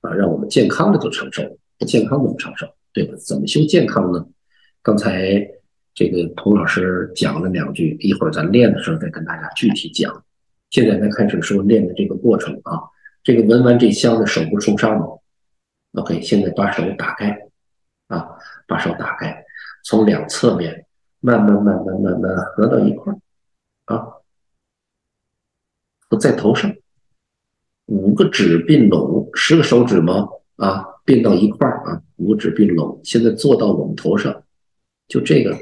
啊，让我们健康的就长寿，不健康怎么长寿？对吧？怎么修健康呢？刚才这个童老师讲了两句，一会儿咱练的时候再跟大家具体讲。现在咱开始说练的这个过程啊，这个闻完这香的手不受伤吗？OK，现在把手打开啊，把手打开，从两侧面慢慢慢慢慢慢合到一块儿啊，不在头上。五个指并拢，十个手指吗？啊，并到一块儿啊，五指并拢。现在做到我们头上，就这个，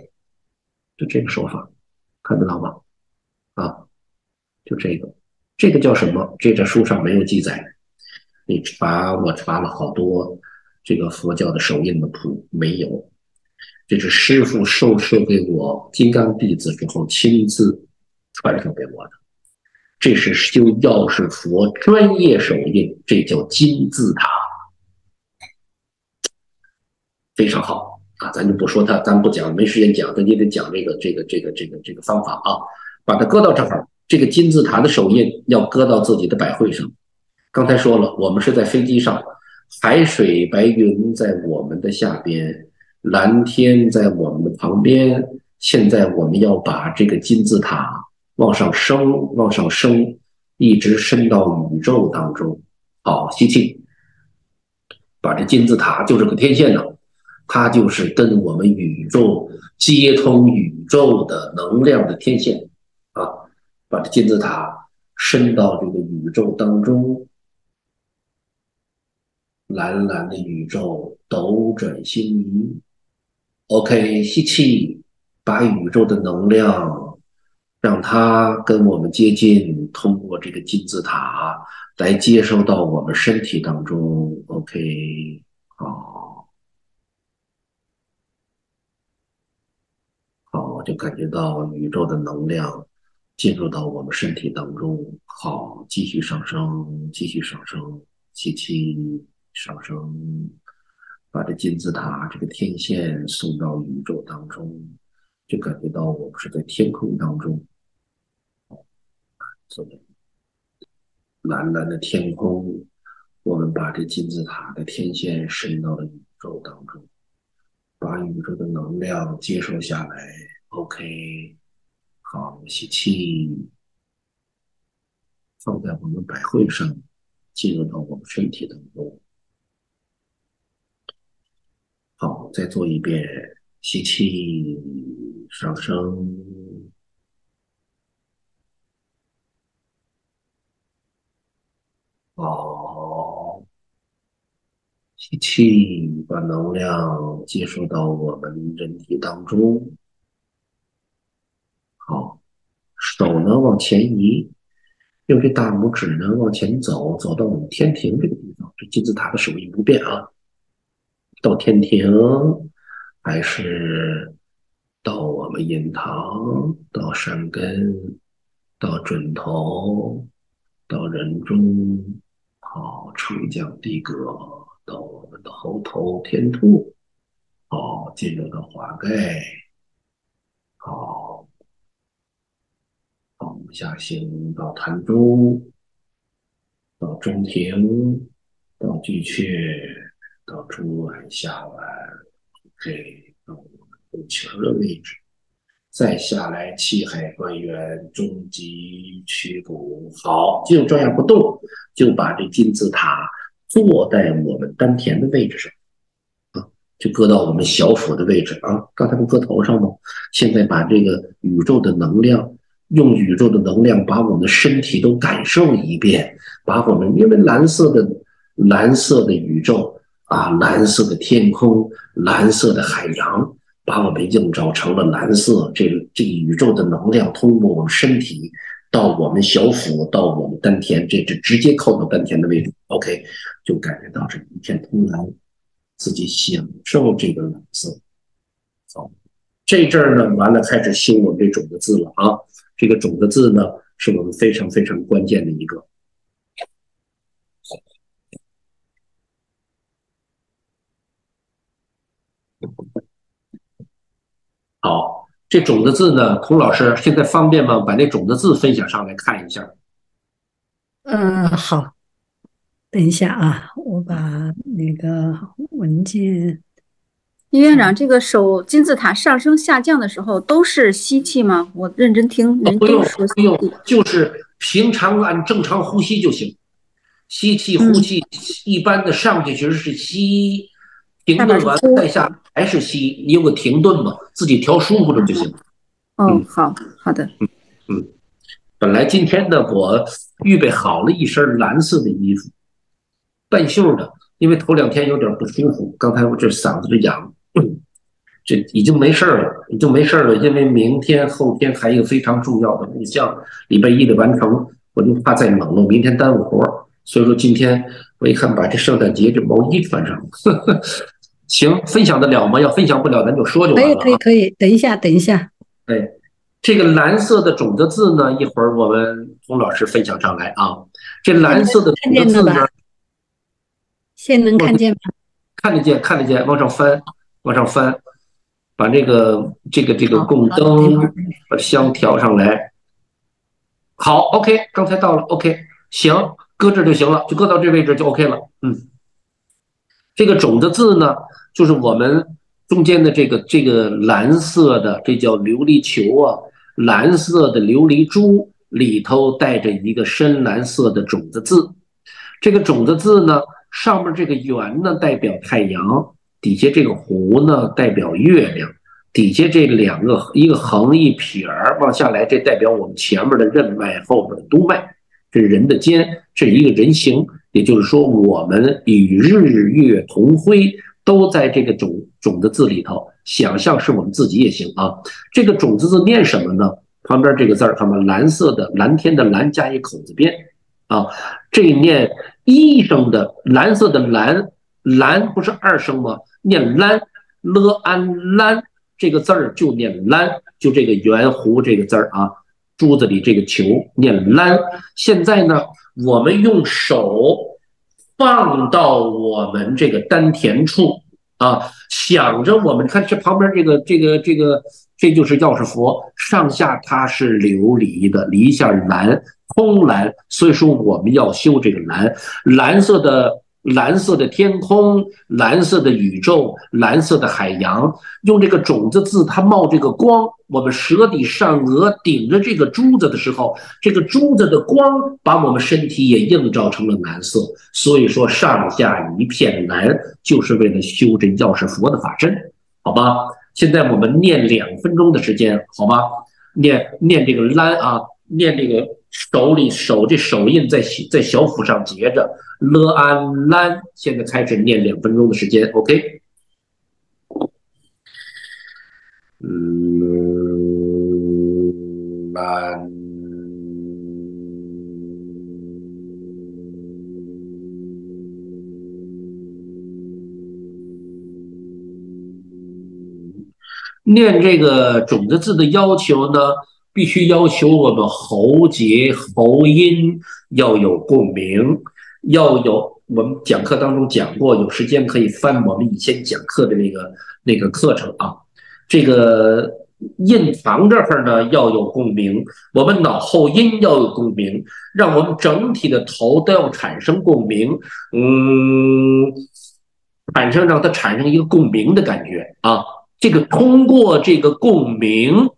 就这个手法，看得到吗？啊，就这个，这个叫什么？这在书上没有记载。你查，我查了好多这个佛教的手印的谱，没有。这是师傅授授给我金刚弟子之后亲自传授给我的。这是修药师佛专业手印，这叫金字塔，非常好啊！咱就不说它，咱不讲，没时间讲，咱就得讲这个这个这个这个这个方法啊！把它搁到这儿，这个金字塔的手印要搁到自己的百会上。刚才说了，我们是在飞机上，海水白云在我们的下边，蓝天在我们的旁边。现在我们要把这个金字塔。往上升，往上升，一直升到宇宙当中。好，吸气，把这金字塔就是个天线呢，它就是跟我们宇宙接通宇宙的能量的天线啊。把这金字塔升到这个宇宙当中，蓝蓝的宇宙斗转星移。OK，吸气，把宇宙的能量。让它跟我们接近，通过这个金字塔来接收到我们身体当中。OK，好，好，就感觉到宇宙的能量进入到我们身体当中。好，继续上升，继续上升，吸气，上升。把这金字塔这个天线送到宇宙当中，就感觉到我们是在天空当中，蓝蓝的天空，我们把这金字塔的天线伸到了宇宙当中，把宇宙的能量接收下来。OK，好，吸气，放在我们百会上，进入到我们身体当中。好，再做一遍，吸气，上升。好，吸气，把能量接收到我们人体当中。好，手呢往前移，用这大拇指呢往前走，走到我们天庭这个地方。这金字塔的手印不变啊。到天庭，还是到我们印堂，到山根，到准头，到人中，好，垂降地阁，到我们的后头天突，好，进入到华盖，好，好，下行到潭中，到中庭，到巨阙。到中脘下脘，OK，到我们肚脐的位置，再下来气海关元中极曲骨，好，就这样不动，就把这金字塔坐在我们丹田的位置上，啊，就搁到我们小腹的位置啊，刚才不搁头上吗？现在把这个宇宙的能量，用宇宙的能量把我们的身体都感受一遍，把我们因为蓝色的蓝色的宇宙。啊，蓝色的天空，蓝色的海洋，把我们映照成了蓝色。这个这个宇宙的能量通过我们身体到我们小腹，到我们丹田，这这直接靠到丹田的位置。OK，就感觉到这一片通蓝，自己享受这个蓝色。好，这阵儿呢，完了开始修我们这种子字了啊。这个种子字呢，是我们非常非常关键的一个。好，这种子字呢，孔老师现在方便吗？把那种子字分享上来看一下。嗯，好。等一下啊，我把那个文件。李院长，这个手金字塔上升下降的时候都是吸气吗？我认真听，人不用不用，就是平常按正常呼吸就行。吸气呼气，一般的上去其实是吸。停顿完再下还是吸，你有个停顿嘛，自己调舒服了就行。哦，好好的。嗯嗯，本来今天呢，我预备好了一身蓝色的衣服，半袖的，因为头两天有点不舒服，刚才我这嗓子这痒，这已经没事了，已经没事了，因为明天后天还有一个非常重要的录像，礼拜一得完成，我就怕再忙了，明天耽误活儿，所以说今天我一看把这圣诞节这毛衣穿上。行，分享得了吗？要分享不了，咱就说就完了。可以，可以，可以。等一下，等一下。哎，这个蓝色的种子字呢，一会儿我们洪老师分享上来啊。这蓝色的种子字呢，现在能看见吗？看得见，看得见。往上翻，往上翻，把这个这个这个供灯把香调上来。好，OK，刚才到了，OK，行，搁这就行了，就搁到这位置就 OK 了。嗯。这个种子字呢，就是我们中间的这个这个蓝色的，这叫琉璃球啊，蓝色的琉璃珠里头带着一个深蓝色的种子字。这个种子字呢，上面这个圆呢代表太阳，底下这个弧呢代表月亮，底下这两个一个横一撇儿往下来，这代表我们前面的任脉，后面的督脉，这是人的肩，这是一个人形。也就是说，我们与日月同辉，都在这个种种子字里头。想象是我们自己也行啊。这个种子字念什么呢？旁边这个字儿，看吧，蓝色的蓝天的蓝加一口字边啊。这念一声的蓝色的蓝，蓝不是二声吗？念蓝了安蓝这个字儿就念蓝，就这个圆弧这个字儿啊，珠子里这个球念蓝。现在呢？我们用手放到我们这个丹田处，啊，想着我们看这旁边这个这个这个，这就是药师佛，上下它是琉璃的，离线蓝，空蓝，所以说我们要修这个蓝，蓝色的。蓝色的天空，蓝色的宇宙，蓝色的海洋，用这个种子字，它冒这个光。我们舌底上额顶着这个珠子的时候，这个珠子的光把我们身体也映照成了蓝色。所以说，上下一片蓝，就是为了修这药师佛的法身，好吧？现在我们念两分钟的时间，好吧？念念这个蓝啊，念这个。手里手这手印在在小腹上结着了安兰，现在开始念两分钟的时间，OK。嗯，念这个种子字的要求呢？必须要求我们喉结、喉音要有共鸣，要有我们讲课当中讲过，有时间可以翻我们以前讲课的那个那个课程啊。这个印堂这块呢要有共鸣，我们脑后音要有共鸣，让我们整体的头都要产生共鸣，嗯，产生让它产生一个共鸣的感觉啊。这个通过这个共鸣。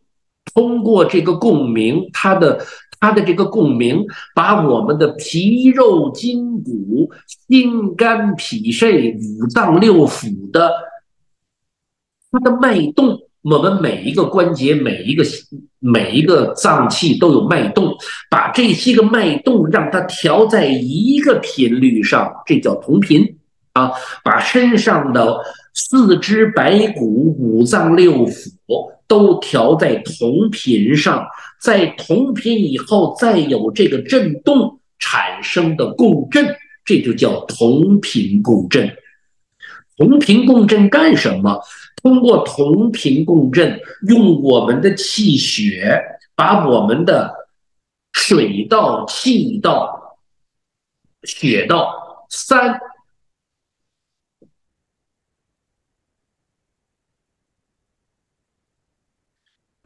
通过这个共鸣，它的它的这个共鸣，把我们的皮肉筋骨、心肝脾肾、五脏六腑的它的脉动，我们每一个关节、每一个每一个脏器都有脉动，把这些个脉动让它调在一个频率上，这叫同频啊！把身上的四肢百骨、五脏六腑。都调在同频上，在同频以后，再有这个振动产生的共振，这就叫同频共振。同频共振干什么？通过同频共振，用我们的气血，把我们的水道、气道、血道三。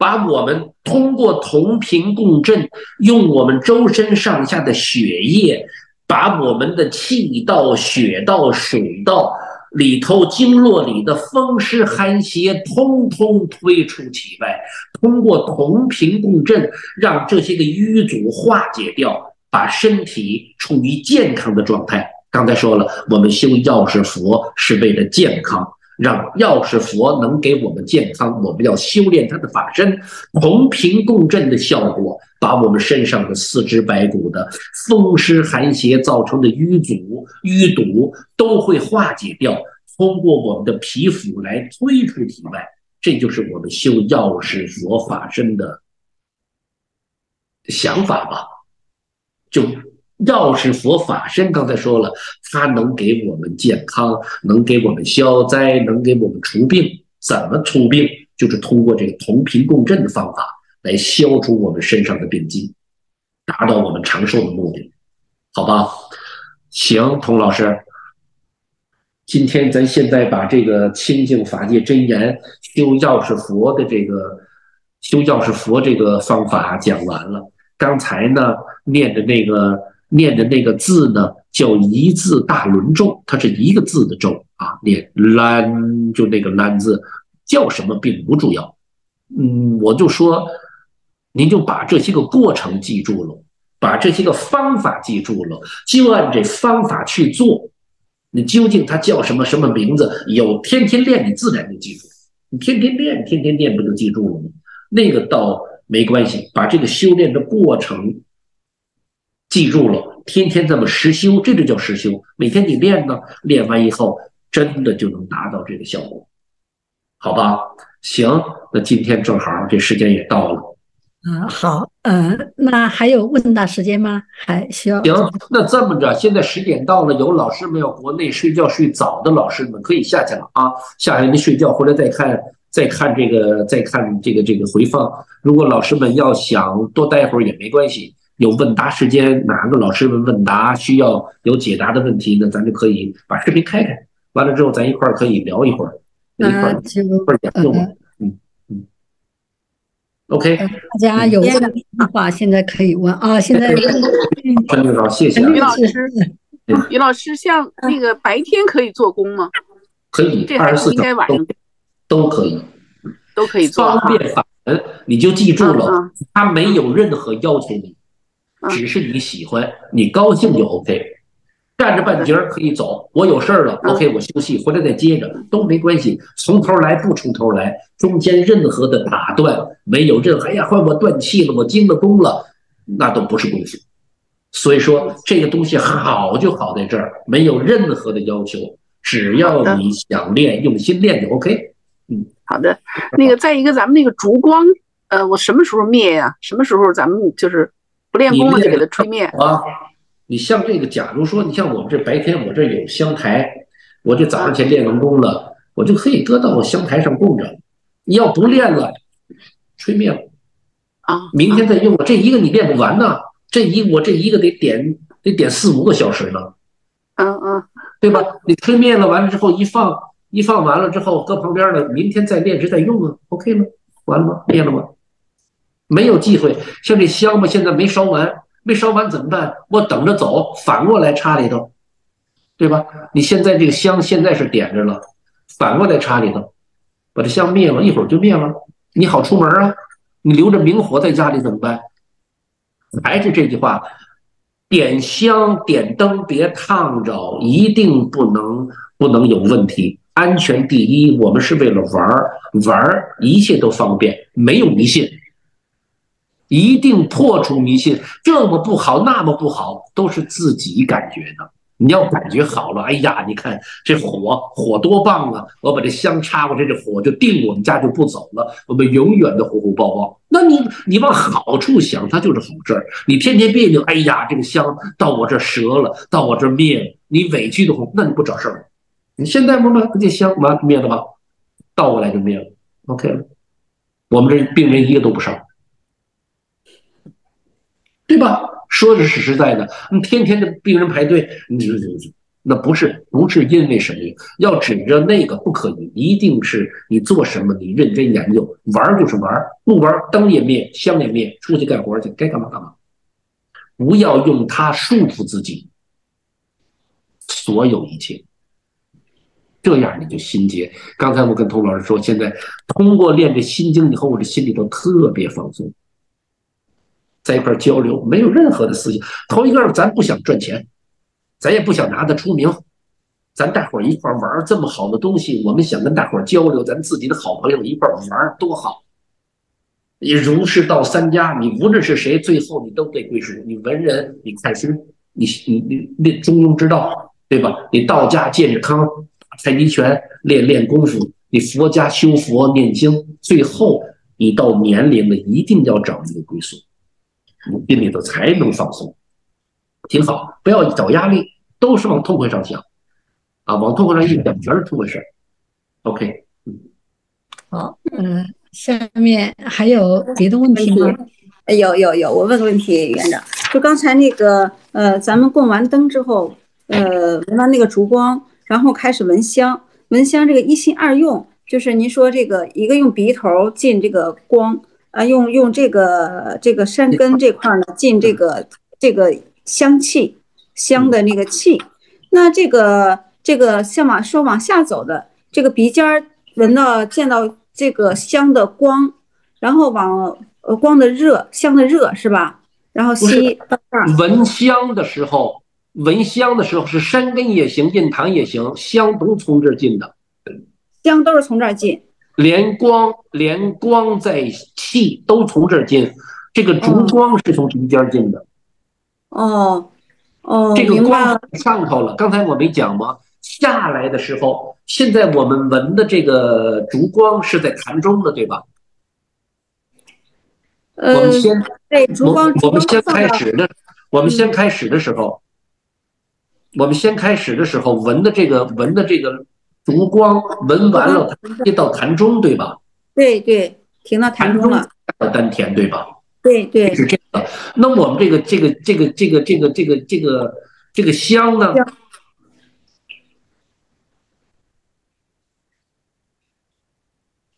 把我们通过同频共振，用我们周身上下的血液，把我们的气道、血道、水道里头经络里的风湿寒邪，通通推出体外。通过同频共振，让这些个瘀阻化解掉，把身体处于健康的状态。刚才说了，我们修药师佛是为了健康。让药师佛能给我们健康，我们要修炼他的法身，同频共振的效果，把我们身上的四肢百骨的风湿寒邪造成的瘀阻、淤堵都会化解掉，通过我们的皮肤来推出体外。这就是我们修药师佛法身的想法吧，就。药师佛法身，刚才说了，它能给我们健康，能给我们消灾，能给我们除病。怎么除病？就是通过这个同频共振的方法来消除我们身上的病疾，达到我们长寿的目的，好吧？行，童老师，今天咱现在把这个清净法界真言修药师佛的这个修药师佛这个方法讲完了。刚才呢念的那个。念的那个字呢，叫一字大轮咒，它是一个字的咒啊。念兰，就那个兰字，叫什么并不重要。嗯，我就说，您就把这些个过程记住了，把这些个方法记住了，就按这方法去做。你究竟它叫什么什么名字？有天天练，你自然就记住。你天天练，天天练，不就记住了吗？那个倒没关系，把这个修炼的过程。记住了，天天这么实修，这就叫实修。每天你练呢，练完以后，真的就能达到这个效果，好吧？行，那今天正好这时间也到了。啊，好，嗯，那还有问答时间吗？还需要？行，那这么着，现在十点到了，有老师没有？国内睡觉睡早的老师们可以下去了啊，下去您睡觉，回来再看，再看这个，再看这个这个回放。如果老师们要想多待会儿也没关系。有问答时间，哪个老师问问答需要有解答的问题，那咱就可以把视频开开，完了之后咱一块儿可以聊一会儿，一块儿那就一块儿讲究嘛呃，嗯嗯，OK，大家有问题的话，现在可以问啊。现在潘局长，谢谢啊，于老师对，于老师，像那个白天可以做工吗？可以二十四小时都都可以，都可以做方。便法门，你就记住了，嗯他没有任何要求你，嗯只是你喜欢，你高兴就 OK。站着半截儿可以走，我有事儿了嗯，OK，我休息，回来再接着都没关系。从头来不从头来，中间任何的打断，没有任何哎呀，换我断气了，我进了功了，那都不是功夫。所以说这个东西好就好在这儿，没有任何的要求，只要你想练，用心练就 OK。嗯好的，那个再一个，咱们那个烛光，呃，我什么时候灭呀？什么时候咱们就是不练功了就给它吹灭？啊，你像这个，假如说你像我们这白天我这有香台，我这早上起来练完功了，我就可以搁到我香台上供着。你要不练了，吹灭了，啊，明天再用。这一个你练不完呢，这一我这一个得点得点四五个小时呢，嗯嗯对吧？你吹灭了完了之后一放一放完了之后搁旁边了，明天再练时再用啊，OK 吗？完了吗？灭了吗？没有忌讳。像这香嘛，现在没烧完，没烧完怎么办？我等着走，反过来插里头，对吧？你现在这个香现在是点着了，反过来插里头，把这香灭了，一会儿就灭了，你好出门啊。你留着明火在家里怎么办？还是这句话，点香点灯别烫着，一定不能不能有问题。安全第一，我们是为了玩儿，玩儿一切都方便，没有迷信，一定破除迷信。这么不好，那么不好，都是自己感觉的。你要感觉好了，哎呀，你看这火火多棒啊！我把这香插过去，这火就定我们家就不走了，我们永远的活活抱抱。那你你往好处想，它就是好事儿。你天天别扭，哎呀，这个香到我这折了，到我这灭了，你委屈的慌，那你不找事儿。你现在不嘛，这香完灭了吧，倒过来就灭了，OK 了。我们这病人一个都不少，对吧？说的是实在的，你天天的病人排队，你，那不是不是因为什么？要指着那个不可以，一定是你做什么你认真研究，玩就是玩，不玩灯也灭，香也灭，出去干活去，该干嘛干嘛。不要用它束缚自己，所有一切。这样你就心结。刚才我跟童老师说，现在通过练这心经以后，我这心里头特别放松，在一块交流，没有任何的私心。头一个，咱不想赚钱，咱也不想拿它出名，咱大伙儿一块玩这么好的东西，我们想跟大伙儿交流，咱自己的好朋友一块玩多好。你儒释道三家，你无论是谁，最后你都得归属。你文人，你看书，你你你练中庸之道，对吧？你道家健康。太极拳练练功夫，你佛家修佛念经，最后你到年龄了，一定要找一个归宿，你心里头才能放松，挺好。不要找压力，都是往痛快上想，啊，往痛快上一想，全是痛快事儿。OK，嗯，好，嗯，下面还有别的问题吗？有有有，我问个问题，院长，就刚才那个呃，咱们供完灯之后，呃，闻到那个烛光。然后开始闻香，闻香这个一心二用，就是您说这个一个用鼻头进这个光，啊，用用这个这个山根这块呢进这个这个香气香的那个气，那这个这个像往说往下走的这个鼻尖儿闻到见到这个香的光，然后往呃光的热香的热是吧？然后吸到这儿闻香的时候。闻香的时候是山根也行，印堂也行，香都从这儿进的，香都是从这儿进，连光连光在气都从这儿进，这个烛光是从鼻尖进的。哦哦，这个光了。上头了，刚才我没讲吗？下来的时候，现在我们闻的这个烛光是在坛中的，对吧？我呃们，先对，烛我光，我们先开始的，我们先开始的时候，我们先开始的时候闻的这个闻的这个烛光闻完了接到坛中对吧？对对停到坛中了。丹田对吧？对对。是这样的。那我们这个这个这个这个这个这个这个这个香呢？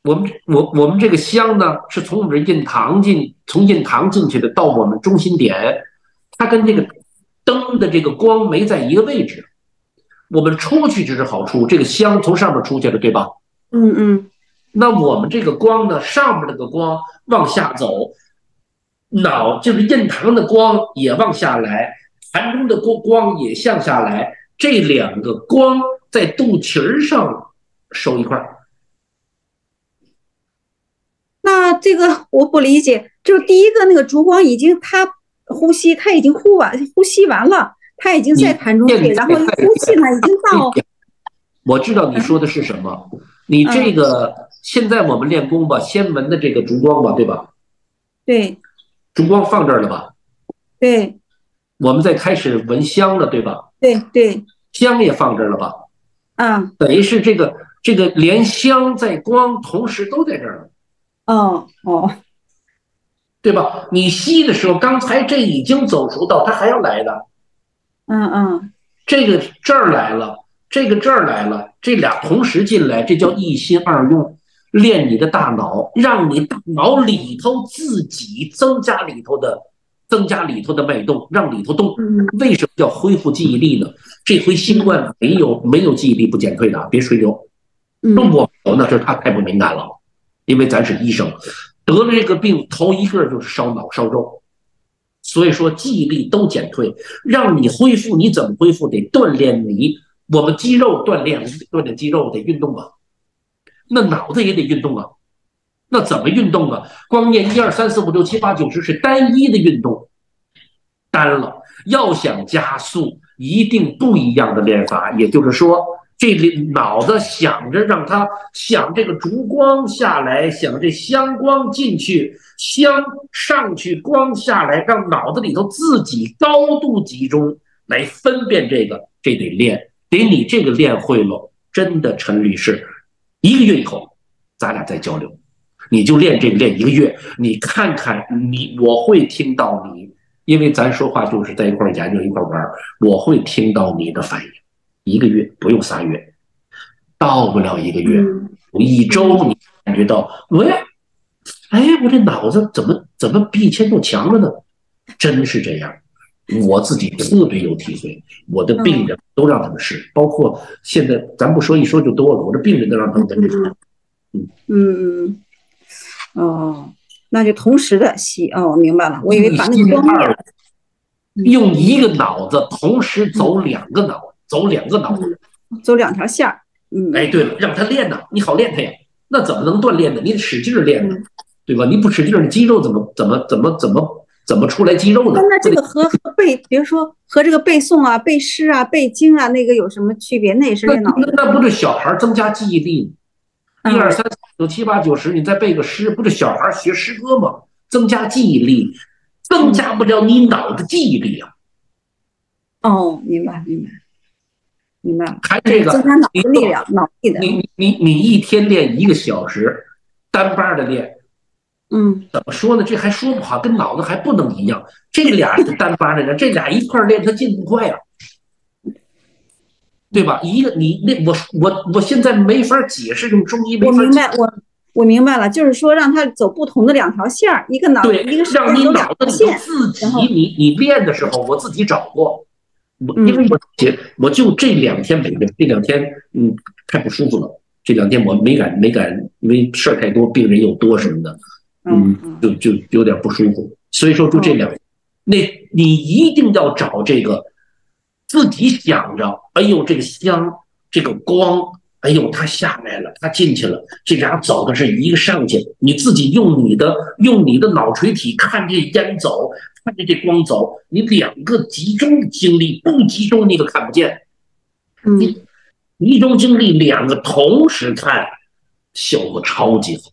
我们我我们这个香呢是从我们这印堂进从印堂进去的到我们中心点。它跟这个灯的这个光没在一个位置。我们出去就是好处，这个香从上面出去了，对吧？嗯嗯那我们这个光呢，上面那个光往下走，脑就是印堂的光也往下来，盘中的光光也向下来，这两个光在肚脐儿上收一块儿。那这个我不理解，就是第一个那个烛光已经他呼吸，他已经呼完呼吸完了，他已经在盘中睡，然后一呼气呢，已经到我知道你说的是什么，你这个现在我们练功吧，先闻的这个烛光吧，对吧？对烛光放这儿了吧？对我们再开始闻香了，对吧？对对香也放这儿了吧？啊等于是这个这个连香在光同时都在这儿了，哦哦对吧？你吸的时候，刚才这已经走熟道，它还要来的，嗯嗯这个这儿来了，这个这儿来了，这俩同时进来，这叫一心二用，练你的大脑，让你大脑里头自己增加里头的增加里头的脉动，让里头动。嗯为什么叫恢复记忆力呢？这回新冠没有没有记忆力不减退的啊，别吹牛。嗯那我有那是他太不敏感了，因为咱是医生，得了这个病头一个就是烧脑烧肉，所以说记忆力都减退，让你恢复，你怎么恢复？得锻炼你，我们肌肉锻炼，锻炼肌肉得运动啊，那脑子也得运动啊，那怎么运动啊？光念一二三四五六七八九十是单一的运动，单了，要想加速，一定不一样的练法，也就是说。这里脑子想着让它想这个烛光下来，想这香光进去，香上去，光下来，让脑子里头自己高度集中来分辨这个，这得练，得你这个练会了，真的陈律师，一个月以后咱俩再交流，你就练这个练一个月，你看看你，我会听到你，因为咱说话就是在一块研究一块玩，我会听到你的反应。一个月不用仨月，到不了一个月，嗯一周你感觉到，喂，哎，我这脑子怎么怎么比以前都强了呢？真是这样，我自己特别有体会，我的病人都让他们试，包括现在咱不说一说就多了，我的病人都让他们跟着试。嗯。嗯嗯。哦，那就同时的吸哦，明白了，我以为把那个用一个脑子同时走两个脑，走两个脑子。走两条线儿，嗯哎，对了，让他练呐，你好练他呀。那怎么能锻炼呢？你得使劲儿练呢，对吧？你不使劲儿，你肌肉怎么怎么怎么怎么怎么出来肌肉呢那？那这个和和背，比如说和这个背诵啊、背诗啊、背经啊，那个有什么区别？那也是那练脑子。那那不是小孩儿增加记忆力吗？一嗯二三四五六七八九十，你再背个诗，不是小孩儿学诗歌吗？增加记忆力，增加不了你脑的记忆力啊。哦，明白明白明白了，还这个增加脑子力量、脑力的。你你你你一天练一个小时，单班的练，嗯怎么说呢？这还说不好，跟脑子还不能一样。这俩是单班的人，这俩一块儿练，他进步快呀、对吧？一个你那我我我现在没法解释，用中医没法解我明白，我我明白了，就是说让他走不同的两条线儿，一个脑，对一个，是让你脑子里。自己，你你练的时候，我自己找过，我嗯。因为我姐我就这两天没病，这两天嗯太不舒服了，这两天我没敢没敢，因为事儿太多，病人又多什么的，嗯嗯就就有点不舒服，所以说就这两，那你一定要找这个，自己想着，哎呦这个香，这个光，哎呦他下来了，他进去了，这俩走的是一个上去，你自己用你的用你的脑垂体看这烟走，看着这光走，你两个集中的精力，不集中你都看不见，嗯集中精力两个同时看，效果超级好，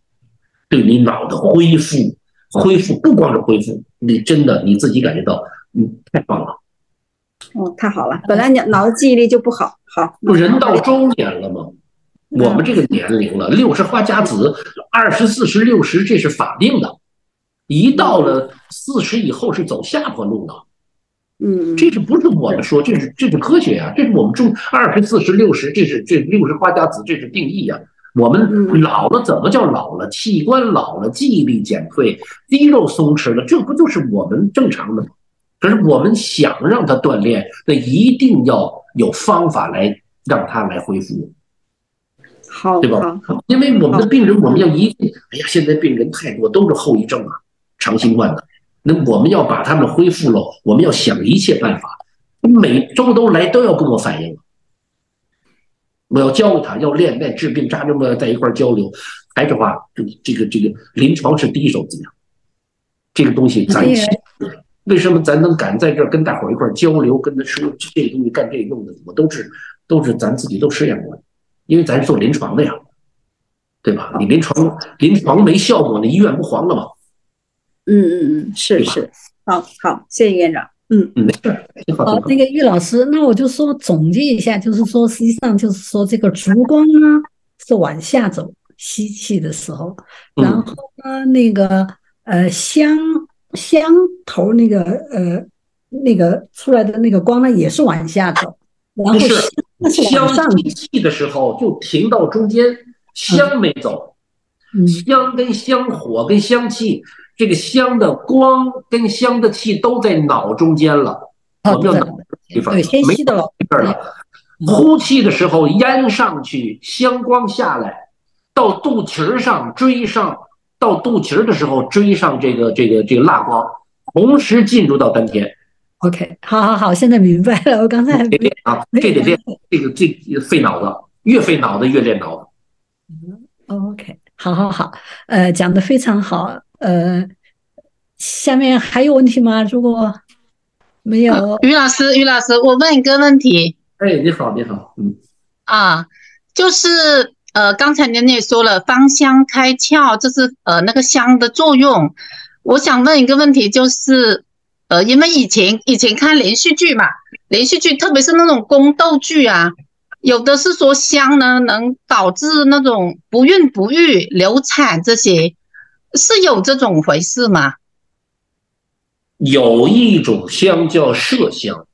对你脑的恢复，恢复不光是恢复，你真的你自己感觉到，嗯，太棒了。哦，太好了，本来你脑子记忆力就不好，好，不人到中年了吗？我们这个年龄了，六十花甲子，二十四十六十，这是法定的。一到了四十以后是走下坡路了，嗯，这是不是我们说？这是这是科学呀、这是我们中二十四十六十，这是这六十花甲子，这是定义呀、我们老了怎么叫老了？器官老了，记忆力减退，肌肉松弛了，这不就是我们正常的吗？可是我们想让他锻炼，那一定要有方法来让他来恢复，好，对吧？因为我们的病人，我们要一定，哎呀，现在病人太多，都是后遗症啊，长新冠的。那我们要把他们恢复了，我们要想一切办法。每周都来都要跟我反映，我要教他要练练治病扎针嘛，在一块交流。还是话，这这个这个临床是第一手资料，这个东西咱为什么咱能敢在这儿跟大伙儿一块交流，跟他说这东西干这用的，我都是都是咱自己都实验过的，因为咱是做临床的呀，对吧？你临床临床没效果，那医院不黄了吗？嗯嗯嗯，是是，好好，谢谢院长。嗯嗯，没事。好，那个玉老师，那我就说总结一下，就是说，实际上就是说，这个烛光呢是往下走，吸气的时候，然后呢，那个呃香香头那个呃那个出来的那个光呢也是往下走，然后香吸气的时候就停到中间，香没走，香跟香火跟香气。这个香的光跟香的气都在脑中间了，我们要脑地方没到这儿了。呼气的时候，烟上去，香光下来，到肚脐上追上，到肚脐的时候追上这个这个这个蜡光，同时进入到丹田。OK，好好好，现在明白了。我刚才得练啊，这得练，这个最费脑子，越费脑子越练脑子。OK，好好好，呃，讲的非常好。呃，下面还有问题吗？如果没有，于老师，于老师，我问一个问题。哎，你好，你好，嗯，啊，就是呃，刚才您也说了，芳香开窍，这是呃那个香的作用。我想问一个问题，就是呃，因为以前以前看连续剧嘛，连续剧特别是那种宫斗剧啊，有的是说香呢能导致那种不孕不育、流产这些。是有这种回事吗？有一种香叫麝香，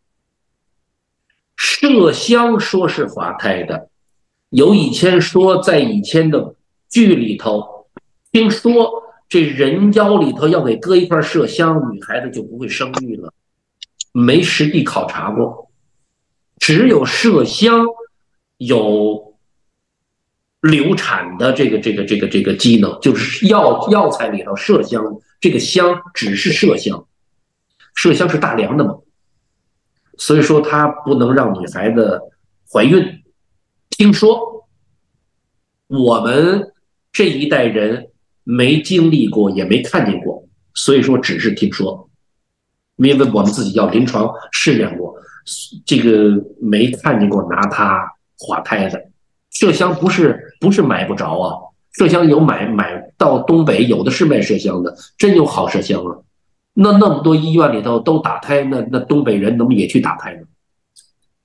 麝香说是滑胎的。有以前说，在以前的剧里头，听说这人妖里头要给搁一块麝香，女孩子就不会生育了。没实地考察过，只有麝香有。流产的这个这个这个这个机能，就是药药材里头麝香，这个香只是麝香，麝香是大凉的嘛，所以说它不能让女孩子怀孕。听说我们这一代人没经历过，也没看见过，所以说只是听说，因为我们自己要临床试验过，这个没看见过拿它滑胎的。麝香不是不是买不着啊，麝香有买买到东北有的是卖麝香的，真有好麝香啊。那那么多医院里头都打胎，那那东北人能不也去打胎呢？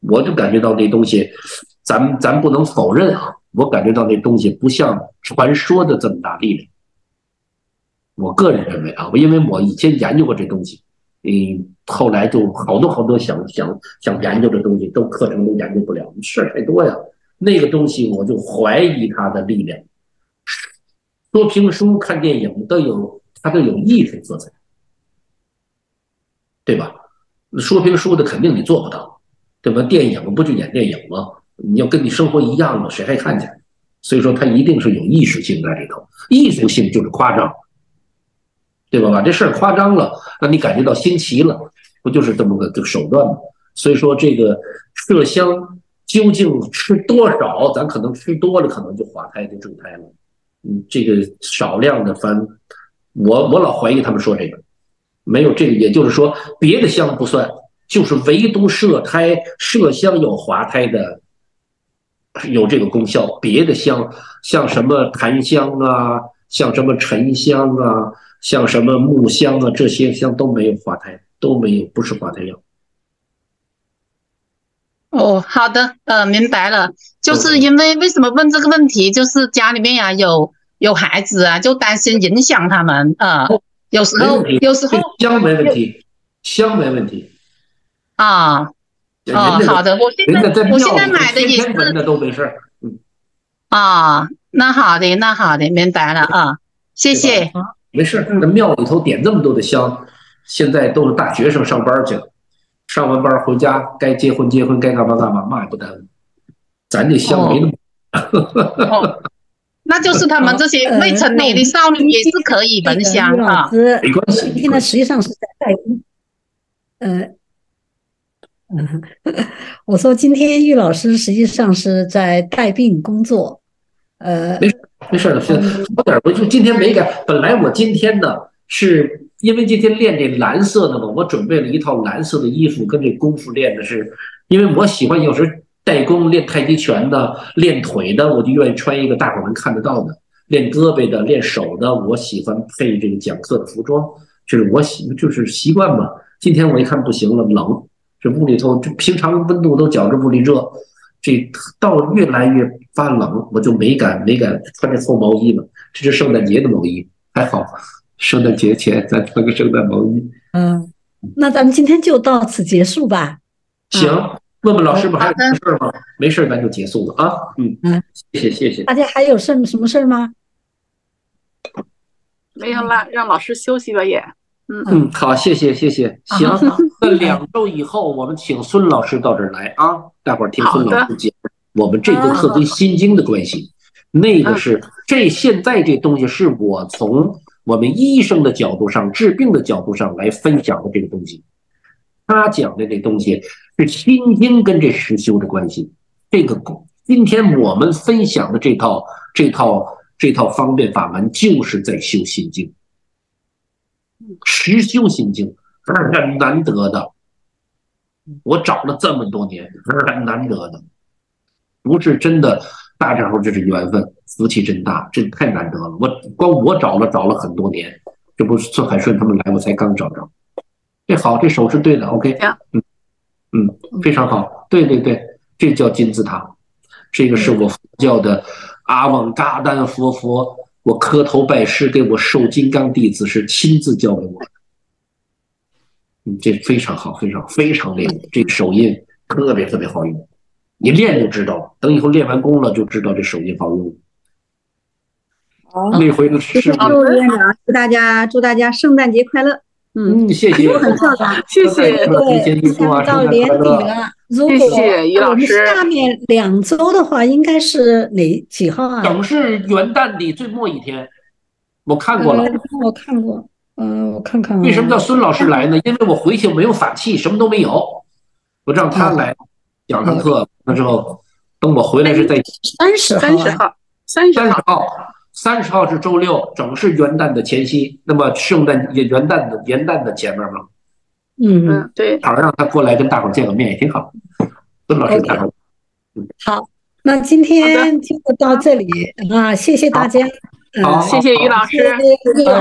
我就感觉到那东西，咱咱不能否认啊。我感觉到那东西不像传说的这么大力量。我个人认为啊，因为我以前研究过这东西，嗯，后来就好多好多想想想研究的东西都课程都研究不了，事儿太多呀。那个东西我就怀疑它的力量。说评书、看电影都有，它都有艺术色彩，对吧？说评书的肯定你做不到，对吧？电影不就演电影吗？你要跟你生活一样吗？谁还看见？所以说它一定是有艺术性在里头，艺术性就是夸张，对吧？把这事儿夸张了，让你感觉到新奇了，不就是这么个这个手段吗？所以说这个麝香。究竟吃多少？咱可能吃多了，可能就滑胎就重胎了。嗯，这个少量的，反我我老怀疑他们说这个没有这个，也就是说别的香不算，就是唯独麝胎麝香有滑胎的，有这个功效。别的香像什么檀香啊，像什么沉香啊，像什么木香啊，这些香都没有化胎，都没有，不是化胎药。哦，好的，呃，明白了。就是因为为什么问这个问题，就是家里面呀有有孩子啊，就担心影响他们啊。有时候有时候香没问题，香没问题。啊，哦，好的，我现在我现在买的也是都没事。嗯，啊，那好的，那好的，明白了啊，谢谢。没事，那庙里头点这么多的香，现在都是大学生上班去了，上完班回家该结婚结婚，该干嘛干嘛，嘛也不耽误。咱这香没那么。哦，那就是他们这些未成年的少女也是可以闻香啊。没关系。现在实际上是在带病，呃，嗯，我说今天玉老师实际上是在带病工作，呃，没事没事的，早点我就今天没改。本来我今天呢，是因为今天练这蓝色的嘛，我准备了一套蓝色的衣服，跟这功夫练的是，因为我喜欢有时。代功练太极拳的，练腿的，我就愿意穿一个大伙能看得到的；练胳膊的，练手的，我喜欢配这个讲课的服装，就是我喜就是习惯嘛。今天我一看不行了，冷，这屋里头这平常温度都觉着屋里热，这到越来越发冷，我就没敢没敢穿这厚毛衣了。这是圣诞节的毛衣，还好，圣诞节前咱穿个圣诞毛衣。嗯，那咱们今天就到此结束吧。行。问问老师们还有什么事吗？没事，咱就结束了啊。嗯嗯，谢谢谢谢。大家还有事什么事吗？没有了，让老师休息吧也。嗯嗯，好，谢谢谢谢。行，那两周以后我们请孙老师到这儿来啊，大伙儿听孙老师讲。我们这个课跟心经的关系，那个是这现在这东西是我从我们医生的角度上治病的角度上来分享的这个东西。他讲的这东西是心经跟这实修的关系。这个今天我们分享的这套这套这套方便法门，就是在修心经。实修心经很难得的，我找了这么多年，很难得的，不是真的大家伙这是缘分，福气真大，这太难得了。我光我找了找了很多年，这不是孙海顺他们来，我才刚找着。这好，这手是对的，OK，嗯嗯，非常好，对对对，这叫金字塔，这个是我佛教的阿旺嘎丹佛佛，我磕头拜师给我授金刚弟子是亲自教给我。的，嗯，这非常好，非常非常练，这个手印特别特别好用，你练就知道了，等以后练完功了就知道这手印好用。好，那回的是祝院长，祝大家祝大家圣诞节快乐。嗯，谢谢，很漂亮，谢谢。对，到年底了，如果我们下面两周的话，应该是哪几号啊？等是元旦的最末一天，我看过了。我看过，嗯，我看看。为什么叫孙老师来呢？因为我回去没有法器，什么都没有，我让他来讲上课。那之后，等我回来是在三十三十号，三十号。三十号是周六，正是元旦的前夕。那么圣诞也元旦的元旦的前面嘛。嗯嗯，对。好让他过来跟大伙见个面也挺好。孙老师，大伙。好，那今天就到这里啊，谢谢大家。好，谢谢于老师，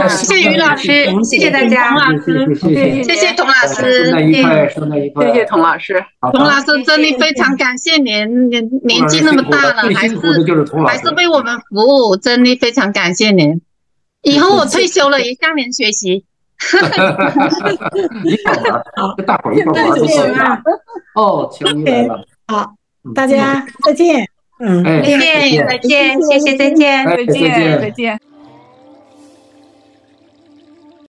谢谢于老师，谢谢大家，谢谢谢谢童老师，圣诞愉快，圣诞愉快，谢谢童老师，童老师真的非常感谢您，年年纪那么大了，还是还是为我们服务，真的非常感谢您。以后我退休了也向您学习。你好，大伙一块玩就行了。哦，强尼来了。好，大家再见。嗯，再见，再见，谢谢，再见，再见，再见。